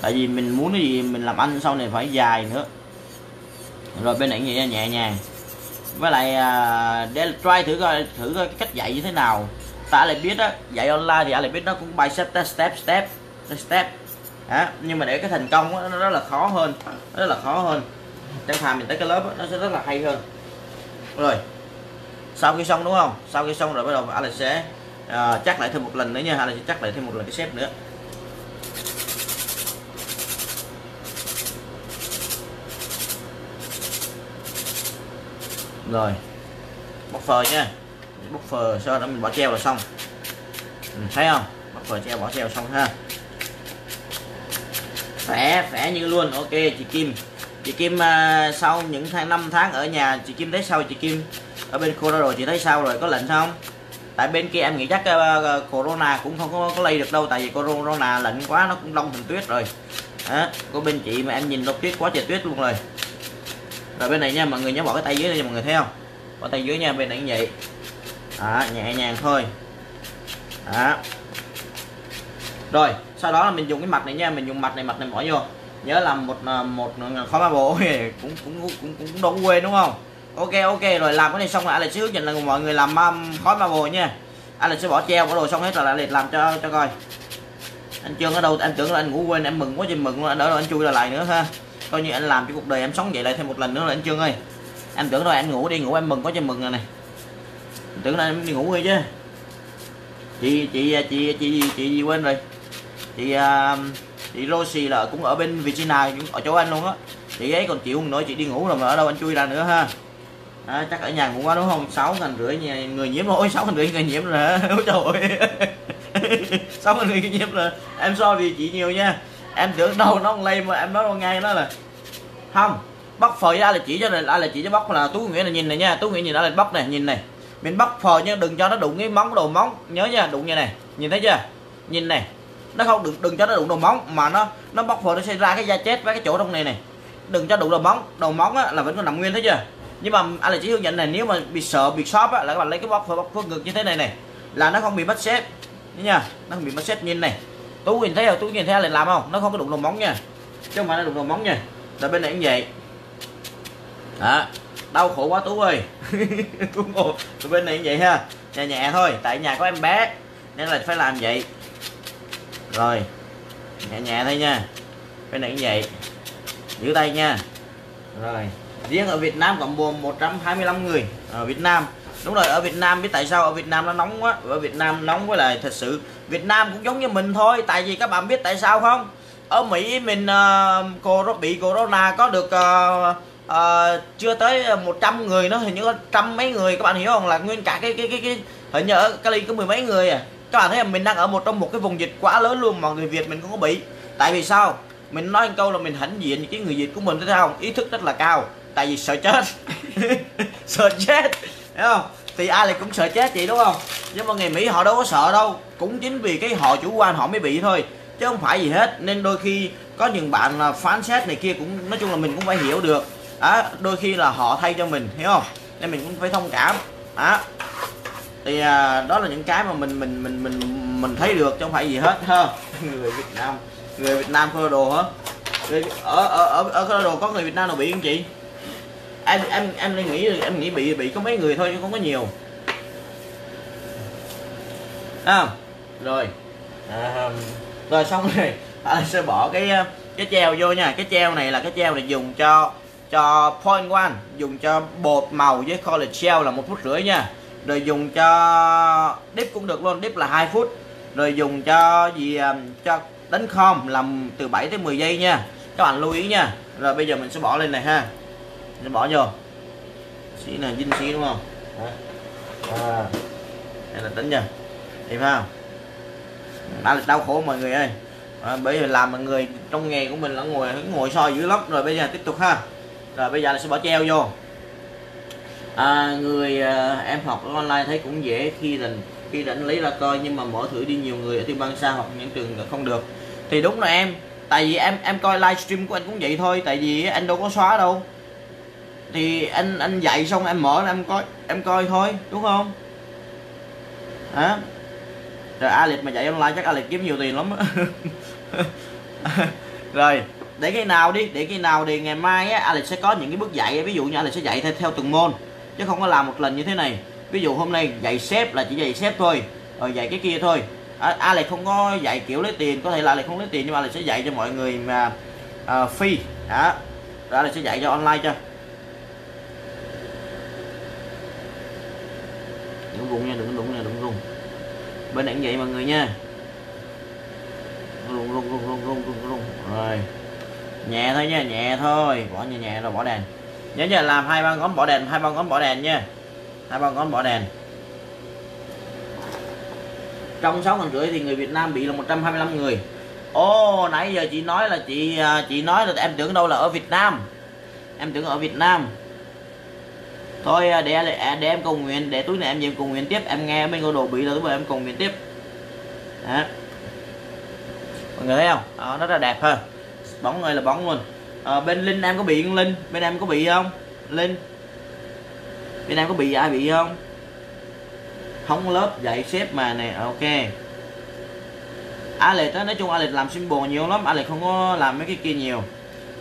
Tại vì mình muốn cái gì mình làm anh sau này phải dài nữa. Rồi bên này nhẹ nhẹ nhàng. Với lại à, để try thử coi thử coi cái cách dạy như thế nào. Ta lại biết á dạy online thì ta lại biết nó cũng by step step step step. Đó. nhưng mà để cái thành công đó, nó rất là khó hơn. Rất là khó hơn. Chẳng thà mình tới cái lớp đó, nó sẽ rất là hay hơn. Rồi. Sau khi xong đúng không? Sau khi xong rồi bắt đầu anh sẽ à, chắc lại thêm một lần nữa nha hay là chắc lại thêm một lần cái xếp nữa. Rồi bóc phờ nha. Bóc phờ sau đó mình bỏ treo là xong. Ừ, thấy không? Bóc phờ treo bỏ treo xong ha. Khỏe khỏe như luôn. Ok chị Kim. Chị Kim uh, sau những tháng năm tháng ở nhà chị Kim thấy sao chị Kim? Ở bên Colorado chị thấy sao rồi? Có lệnh không? Tại bên kia em nghĩ chắc uh, corona cũng không có, có lây được đâu tại vì corona lạnh quá nó cũng đông thành tuyết rồi. Đó có bên chị mà em nhìn đông tuyết quá trời tuyết luôn rồi. Rồi bên này nha mọi người nhớ bỏ cái tay dưới đây nha mọi người thấy không? Bỏ tay dưới nha bên này như vậy. Đó, nhẹ nhàng thôi. Đó. Rồi sau đó là mình dùng cái mặt này nha mình dùng mặt này mặt này bỏ vô. Nhớ làm một ờ, một khó ba bộ cũng cũng cũng cũng, cũng quê quên đúng không? Ok ok rồi làm cái này xong rồi anh lại sẽ hướng dẫn là mọi người làm um, khói marble nha. Anh lại sẽ bỏ treo bỏ đồ xong hết rồi lại làm cho cho coi. Anh chưa ở đâu? Anh tưởng là anh ngủ quên em mừng quá chứ mừng anh đỡ rồi anh chui ra lại nữa ha. Coi như anh làm cho cuộc đời em sống vậy lại thêm một lần nữa là anh trương ơi. Em tưởng rồi anh ngủ đi ngủ em mừng quá cho mừng rồi này. Tưởng là em đi ngủ rồi chứ. Chị chị chị chị chị, chị quên rồi? Chị uh, chị Rosie là cũng ở bên Virginia ở chỗ anh luôn á. Chị ấy còn chịu không nữa chị đi ngủ rồi mà ở đâu anh chui ra nữa ha à, chắc ở nhà cũng quá đúng không? Sáu ngàn rưỡi nhà người nhiễm ôi sáu ngàn rưỡi người nhiễm rồi ôi trời ơi. Sáu ngàn rưỡi người nhiễm rồi. Em so thì chị nhiều nha. Em tưởng đâu nó lây mà em nói ngay nó là không. Bóc phở với ai là chỉ cho này ai là chỉ cho bóc là tú nghĩa là nhìn này nha. Tú nghĩa nhìn đó là bóc này nhìn này. Mình bóc phở nhưng đừng cho nó đụng cái móng đồ móng. Nhớ nha đụng như này. Nhìn thấy chưa? Nhìn này. Nó không đừng đừng cho nó đụng đầu móng mà nó nó bóc phở nó sẽ ra cái da chết với cái chỗ trong này này. Đừng cho đụng đầu móng. Đầu móng á, là vẫn còn nằm nguyên thấy chưa? Nhưng mà anh là chỉ hướng dẫn này nếu mà bị sợ bị shop á, là các bạn lấy cái bóc phờ bóc phờ ngược như thế này này là nó không bị mất xếp. Nha nó không bị mất xếp nhìn này. Tú nhìn thấy không? Tú nhìn thấy là làm không? Nó không có đụng đầu móng nha. Chứ không phải là đụng đầu móng nha. Là bên này cũng vậy. Đó. Đau khổ quá tú ơi. Tú ngồi bên này cũng vậy ha. Nhẹ nhẹ thôi tại nhà có em bé nên là phải làm vậy. Rồi. Nhẹ nhẹ thôi nha. Bên này cũng vậy. Giữ tay nha. Rồi riêng ở Việt Nam cộng gồm 125 người ở Việt Nam. Đúng rồi ở Việt Nam biết tại sao ở Việt Nam nó nóng quá? Ở Việt Nam nóng với lại thật sự Việt Nam cũng giống như mình thôi tại vì các bạn biết tại sao không? Ở Mỹ mình uh, bị corona có được uh, uh, chưa tới 100 người nó hình như có trăm mấy người các bạn hiểu không? Là nguyên cả cái cái cái, cái hình như ở Cali có mười mấy người à. Các bạn thấy là mình đang ở một trong một cái vùng dịch quá lớn luôn mà người Việt mình cũng có bị. Tại vì sao? Mình nói một câu là mình hãnh diện cái người việt của mình thấy không? Ý thức rất là cao tại vì sợ chết. Sợ chết. Hiểu không? Thì ai lại cũng sợ chết vậy đúng không? Nhưng mà người mỹ họ đâu có sợ đâu. Cũng chính vì cái họ chủ quan họ mới bị thôi. Chứ không phải gì hết. Nên đôi khi có những bạn là phán xét này kia cũng nói chung là mình cũng phải hiểu được. À, đôi khi là họ thay cho mình hiểu không? Nên mình cũng phải thông cảm. À, thì à, đó là những cái mà mình mình mình mình mình thấy được chứ không phải gì hết ha. Người Việt Nam. Người Việt Nam đồ hả? Người, ở ở ở ở đồ có người Việt Nam nào bị không chị em em em nghĩ em nghĩ bị bị có mấy người thôi chứ không có nhiều. À, rồi. À, um, rồi xong rồi. Anh sẽ bỏ cái uh, cái treo vô nha. Cái treo này là cái treo này dùng cho cho point one dùng cho bột màu với college gel là một phút rưỡi nha. Rồi dùng cho dip cũng được luôn dip là 2 phút. Rồi dùng cho gì um, cho đánh com làm từ 7 tới 10 giây nha. Các bạn lưu ý nha. Rồi bây giờ mình sẽ bỏ lên này ha mình bỏ vô. Xí này dinh xí đúng không? À, đây là tính nha. Đẹp không? Đã là đau khổ mọi người ơi. À, bởi vì làm mọi người trong nghề của mình là ngồi ngồi soi dữ lắm. Rồi bây giờ tiếp tục ha. Rồi bây giờ là sẽ bỏ treo vô. À, người à, em học online thấy cũng dễ khi là khi định lấy ra coi nhưng mà mở thử đi nhiều người ở thiên bang xa hoặc những trường không được. Thì đúng là em. Tại vì em em coi livestream của anh cũng vậy thôi. Tại vì anh đâu có xóa đâu thì anh anh dạy xong em mở em coi em coi thôi đúng không? Hả? Rồi Alex mà dạy online chắc Alex kiếm nhiều tiền lắm rồi để cái nào đi để cái nào thì ngày mai á Alex sẽ có những cái bước dạy ví dụ như Alex sẽ dạy theo, theo từng môn chứ không có làm một lần như thế này. Ví dụ hôm nay dạy xếp là chỉ dạy xếp thôi rồi dạy cái kia thôi. À, Alex không có dạy kiểu lấy tiền có thể là Alex không lấy tiền nhưng mà Alex sẽ dạy cho mọi người mà uh, phi đó rồi Alex sẽ dạy cho online cho. Đừng rung nha, đừng rung nha, đừng rung. Bên này cũng vậy mọi người nha. Rung rung rung rung rung rung rung. Rồi. Nhẹ thôi nha, nhẹ thôi. Bỏ nhẹ nhẹ rồi bỏ đèn. Nhớ nha làm hai ba ngón bỏ đèn, hai ba ngón bỏ đèn nha. Hai ba ngón bỏ đèn. Trong 6 ngàn rưỡi thì người Việt Nam bị là 125 người. Ô nãy giờ chị nói là chị à, chị nói là em tưởng đâu là ở Việt Nam. Em tưởng ở Việt Nam thôi à, để à, để em cầu nguyện để túi này em về cầu nguyện tiếp. Em nghe bên cô đồ bị là túi em cầu nguyện tiếp. Đó. Mọi người thấy không? Đó, nó rất là đẹp ha. Bóng người là bóng luôn. À, bên linh em có bị không linh? Bên em có bị không? Linh? Bên em có bị ai bị không? Không lớp dạy xếp mà nè ok. Alex á nói chung Alex làm symbol nhiều lắm. Alex không có làm mấy cái kia nhiều.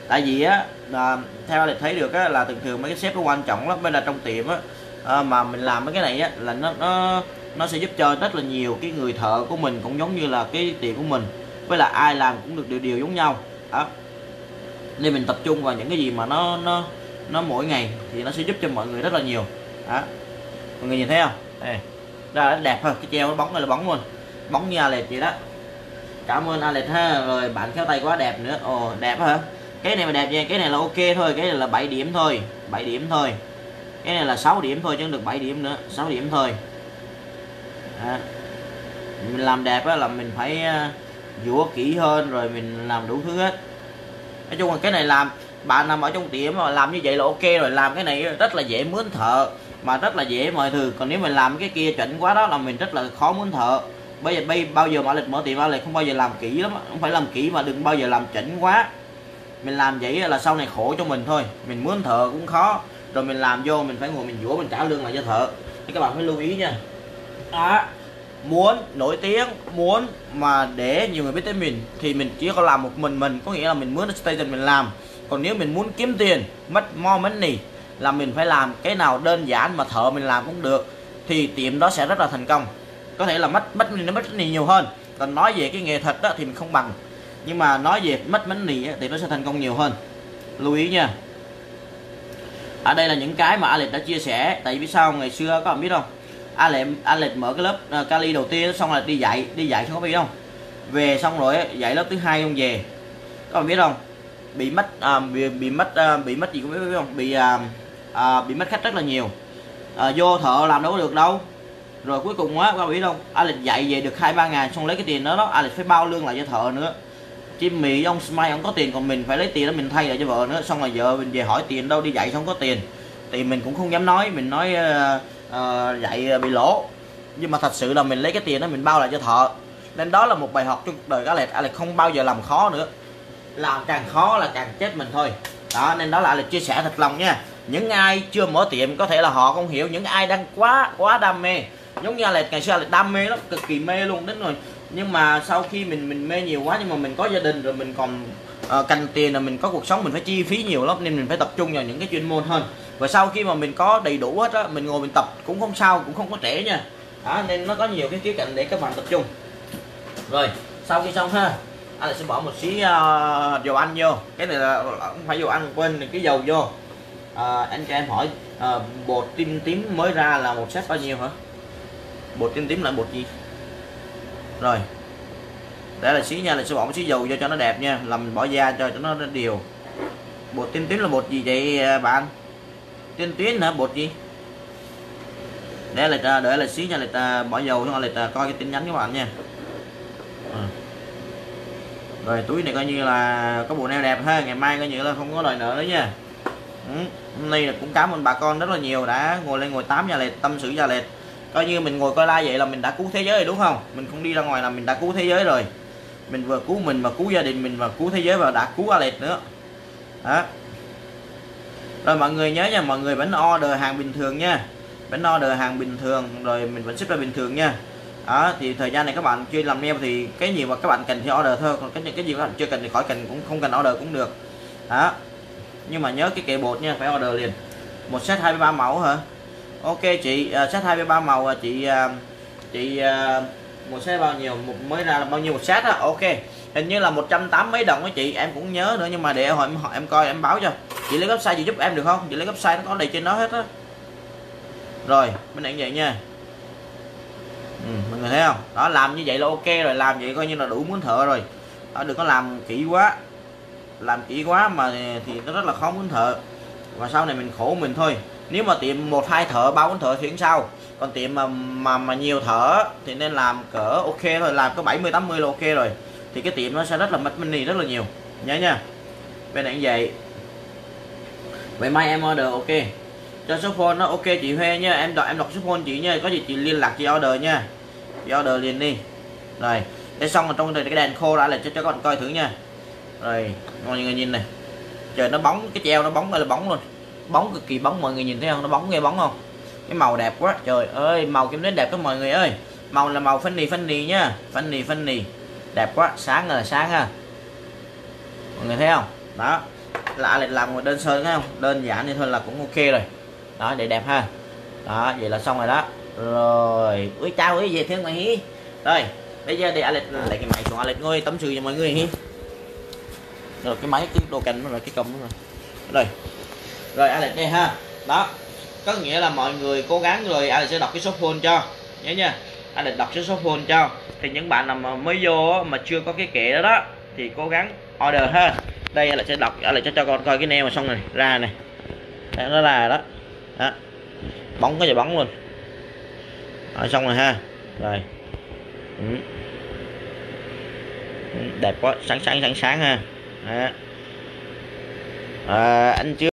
Tại vì á à, theo thì thấy được á là thường thường mấy cái xếp nó quan trọng lắm bên là trong tiệm á. À, mà mình làm mấy cái này á là nó nó nó sẽ giúp cho rất là nhiều cái người thợ của mình cũng giống như là cái tiệm của mình. Với là ai làm cũng được điều điều giống nhau. Đó. Nên mình tập trung vào những cái gì mà nó nó nó mỗi ngày thì nó sẽ giúp cho mọi người rất là nhiều. Đó. Mọi người nhìn thấy không? Đây. Ra đẹp hơn cái treo nó bóng này là bóng luôn. Bóng như Alex vậy đó. Cảm ơn Alex ha rồi bạn khéo tay quá đẹp nữa. Ồ đẹp hả? Cái này mà đẹp nha, cái này là ok thôi, cái này là 7 điểm thôi 7 điểm thôi. Cái này là 6 điểm thôi chứ không được 7 điểm nữa 6 điểm thôi. À. mình làm đẹp á là mình phải ờ, dũa kỹ hơn rồi mình làm đủ thứ hết. Nói chung là cái này làm bạn nằm ở trong tiệm mà làm như vậy là ok rồi, làm cái này rất là dễ mướn thợ, mà rất là dễ mọi thường còn nếu mình làm cái kia chuẩn quá đó là mình rất là khó mướn thợ. Bây giờ, bây, bao giờ mà lịch mở tiệm lịch không bao giờ làm kỹ lắm không phải làm kỹ mà đừng bao giờ làm chỉnh quá mình làm vậy là sau này khổ cho mình thôi. Mình mướn thợ cũng khó. Rồi mình làm vô, mình phải ngồi mình dũa mình trả lương lại cho thợ. Thì các bạn phải lưu ý nha. Đó. Muốn, nổi tiếng, muốn mà để nhiều người biết tới mình thì mình chỉ có làm một mình mình. Có nghĩa là mình mướn station mình làm. Còn nếu mình muốn kiếm tiền, mất mo money là mình phải làm cái nào đơn giản mà thợ mình làm cũng được, thì tiệm đó sẽ rất là thành công. Có thể là mất mất nó mất nhiều hơn. Còn nói về cái nghề thật đó thì mình không bằng nhưng mà nói về mất bánh money thì nó sẽ thành công nhiều hơn. Lưu ý nha. Ở đây là những cái mà Alex đã chia sẻ tại vì sao ngày xưa các bạn biết không? Alex Alex mở cái lớp ờ, uh, Kali đầu tiên xong là đi dạy đi dạy không có biết không? Về xong rồi dạy lớp thứ hai không về. Các bạn biết không? Bị mất uh, bị, bị mất uh, bị mất gì cũng biết, biết không? Bị uh, uh, bị mất khách rất là nhiều. Uh, vô thợ làm đâu có được đâu. Rồi cuối cùng á các bạn biết không? Alex dạy về được hai ba ngày xong lấy cái tiền đó đó Alex phải bao lương lại cho thợ nữa chim mì với ông Smile ông có tiền còn mình phải lấy tiền đó mình thay lại cho vợ nữa. Xong rồi vợ mình về hỏi tiền đâu đi dạy không có tiền. Thì mình cũng không dám nói mình nói uh, uh, dạy ờ, bị lỗ. Nhưng mà thật sự là mình lấy cái tiền đó mình bao lại cho thợ. Nên đó là một bài học trong cuộc đời Alex. Alex không bao giờ làm khó nữa. Làm càng khó là càng chết mình thôi. Đó nên đó là Alex chia sẻ thật lòng nha. Những ai chưa mở tiệm có thể là họ không hiểu. Những ai đang quá quá đam mê. Giống như Alex ngày xưa Alex đam mê lắm cực kỳ mê luôn. Đến rồi nhưng mà sau khi mình mình mê nhiều quá nhưng mà mình có gia đình rồi mình còn ờ, uh, cành tiền là mình có cuộc sống mình phải chi phí nhiều lắm nên mình phải tập trung vào những cái chuyên môn hơn. Và sau khi mà mình có đầy đủ hết á mình ngồi mình tập cũng không sao cũng không có trễ nha. Đó nên nó có nhiều cái khía cạnh để các bạn tập trung. Rồi sau khi xong ha anh sẽ bỏ một xí uh, dầu ăn vô. Cái này là ờ, không phải dầu ăn quên cái dầu vô. À, anh cho em hỏi à, bột tim tím mới ra là một set bao nhiêu hả? Bột tim tím là bột gì? Rồi. Đây là xí nha, là sẽ bỏ xí dầu cho cho nó đẹp nha. Làm bỏ da cho cho nó đều. Bột tiên tuyến là bột gì vậy à, bạn? Tiên tuyến hả? Bột gì? Để là để là xí nha, là bỏ dầu cho là coi cái tin nhắn các bạn nha. À. rồi, túi này coi như là có bộ neo đẹp ha. Ngày mai coi như là không có đòi nợ nữa nha. Ừ. hôm nay là cũng cảm ơn bà con rất là nhiều đã ngồi lên ngồi tám nhà lệch tâm sự nhà lệch coi như mình ngồi coi like vậy là mình đã cứu thế giới rồi, đúng không? Mình không đi ra ngoài là mình đã cứu thế giới rồi. Mình vừa cứu mình và cứu gia đình mình và cứu thế giới và đã cứu Alex nữa. Đó. Rồi mọi người nhớ nha, mọi người vẫn order hàng bình thường nha. Vẫn order hàng bình thường, rồi mình vẫn ship ra bình thường nha. Đó, thì thời gian này các bạn chưa làm neo thì cái gì mà các bạn cần thì order thôi, còn cái cái gì các bạn chưa cần thì khỏi cần, cũng không cần order cũng được. Đó. Nhưng mà nhớ cái kệ bột nha, phải order liền. Một set 23 mẫu hả? Ok chị uh, set 23 màu uh, chị uh, chị uh, một set bao nhiêu? Một mới ra là bao nhiêu một set á? Ok hình như là 180 mấy đồng á chị em cũng nhớ nữa nhưng mà để hỏi em, em coi em báo cho. Chị lấy website chị giúp em được không? Chị lấy website nó có đầy trên đó hết á. Rồi bên này vậy nha. Ừ, mọi người thấy không? Đó làm như vậy là ok rồi làm vậy coi như là đủ muốn thợ rồi. Đó, đừng có làm kỹ quá. Làm kỹ quá mà thì nó rất là khó muốn thợ. Và sau này mình khổ mình thôi nếu mà tiệm một, hai thợ, ba, bốn thợ thì sao. Còn tiệm mà mà mà nhiều thợ thì nên làm cỡ ok thôi, làm có 70 80 là ok rồi. Thì cái tiệm nó sẽ rất là mất mini, rất là nhiều. Nhớ nha. Bên này vậy. Vậy mai em order, ok. Cho số phone nó ok chị Huê nha. Em đọc em đọc số phone chị nha. Có gì chị liên lạc, chị order nha. Chị order liền đi. Rồi. Để xong rồi trong cái đèn khô đã là cho cho các bạn coi thử nha. Rồi. Mọi người nhìn này. Trời, nó bóng, cái treo nó bóng là bóng luôn bóng cực kỳ bóng, mọi người nhìn thấy không? Nó bóng nghe bóng không? Cái màu đẹp quá, trời ơi, màu kim tuyến đẹp các mọi người ơi. Màu là màu phân nì phân nì nhá phân nì phân nì đẹp quá, sáng là sáng ha mọi người thấy không? Đó, lạ lại làm một đơn sơn thấy không? Đơn giản thì thôi là cũng ok rồi. Đó, để đẹp ha. Đó, vậy là xong rồi đó. Rồi, ui chào ui, về thương mày hi rồi bây giờ để Alex lại cái máy của Alex ngồi tâm sự cho mọi người hi rồi, cái máy, cái đồ cành rồi, cái cầm rồi. Rồi rồi Alex đây ha. Đó. Có nghĩa là mọi người cố gắng rồi Alex sẽ đọc cái số phone cho. Nhớ nha. Alex đọc cái số phone cho. Thì những bạn nào mà mới vô mà chưa có cái kệ đó đó thì cố gắng order ha. Đây là sẽ đọc Alex cho cho con coi cái neo mà xong này. Ra này. Nó là đó. Đó. Bóng có gì bóng luôn. Rồi xong rồi ha. Rồi. Ừ. Ừ, đẹp quá. Sáng sáng sáng sáng ha. À, à, anh chưa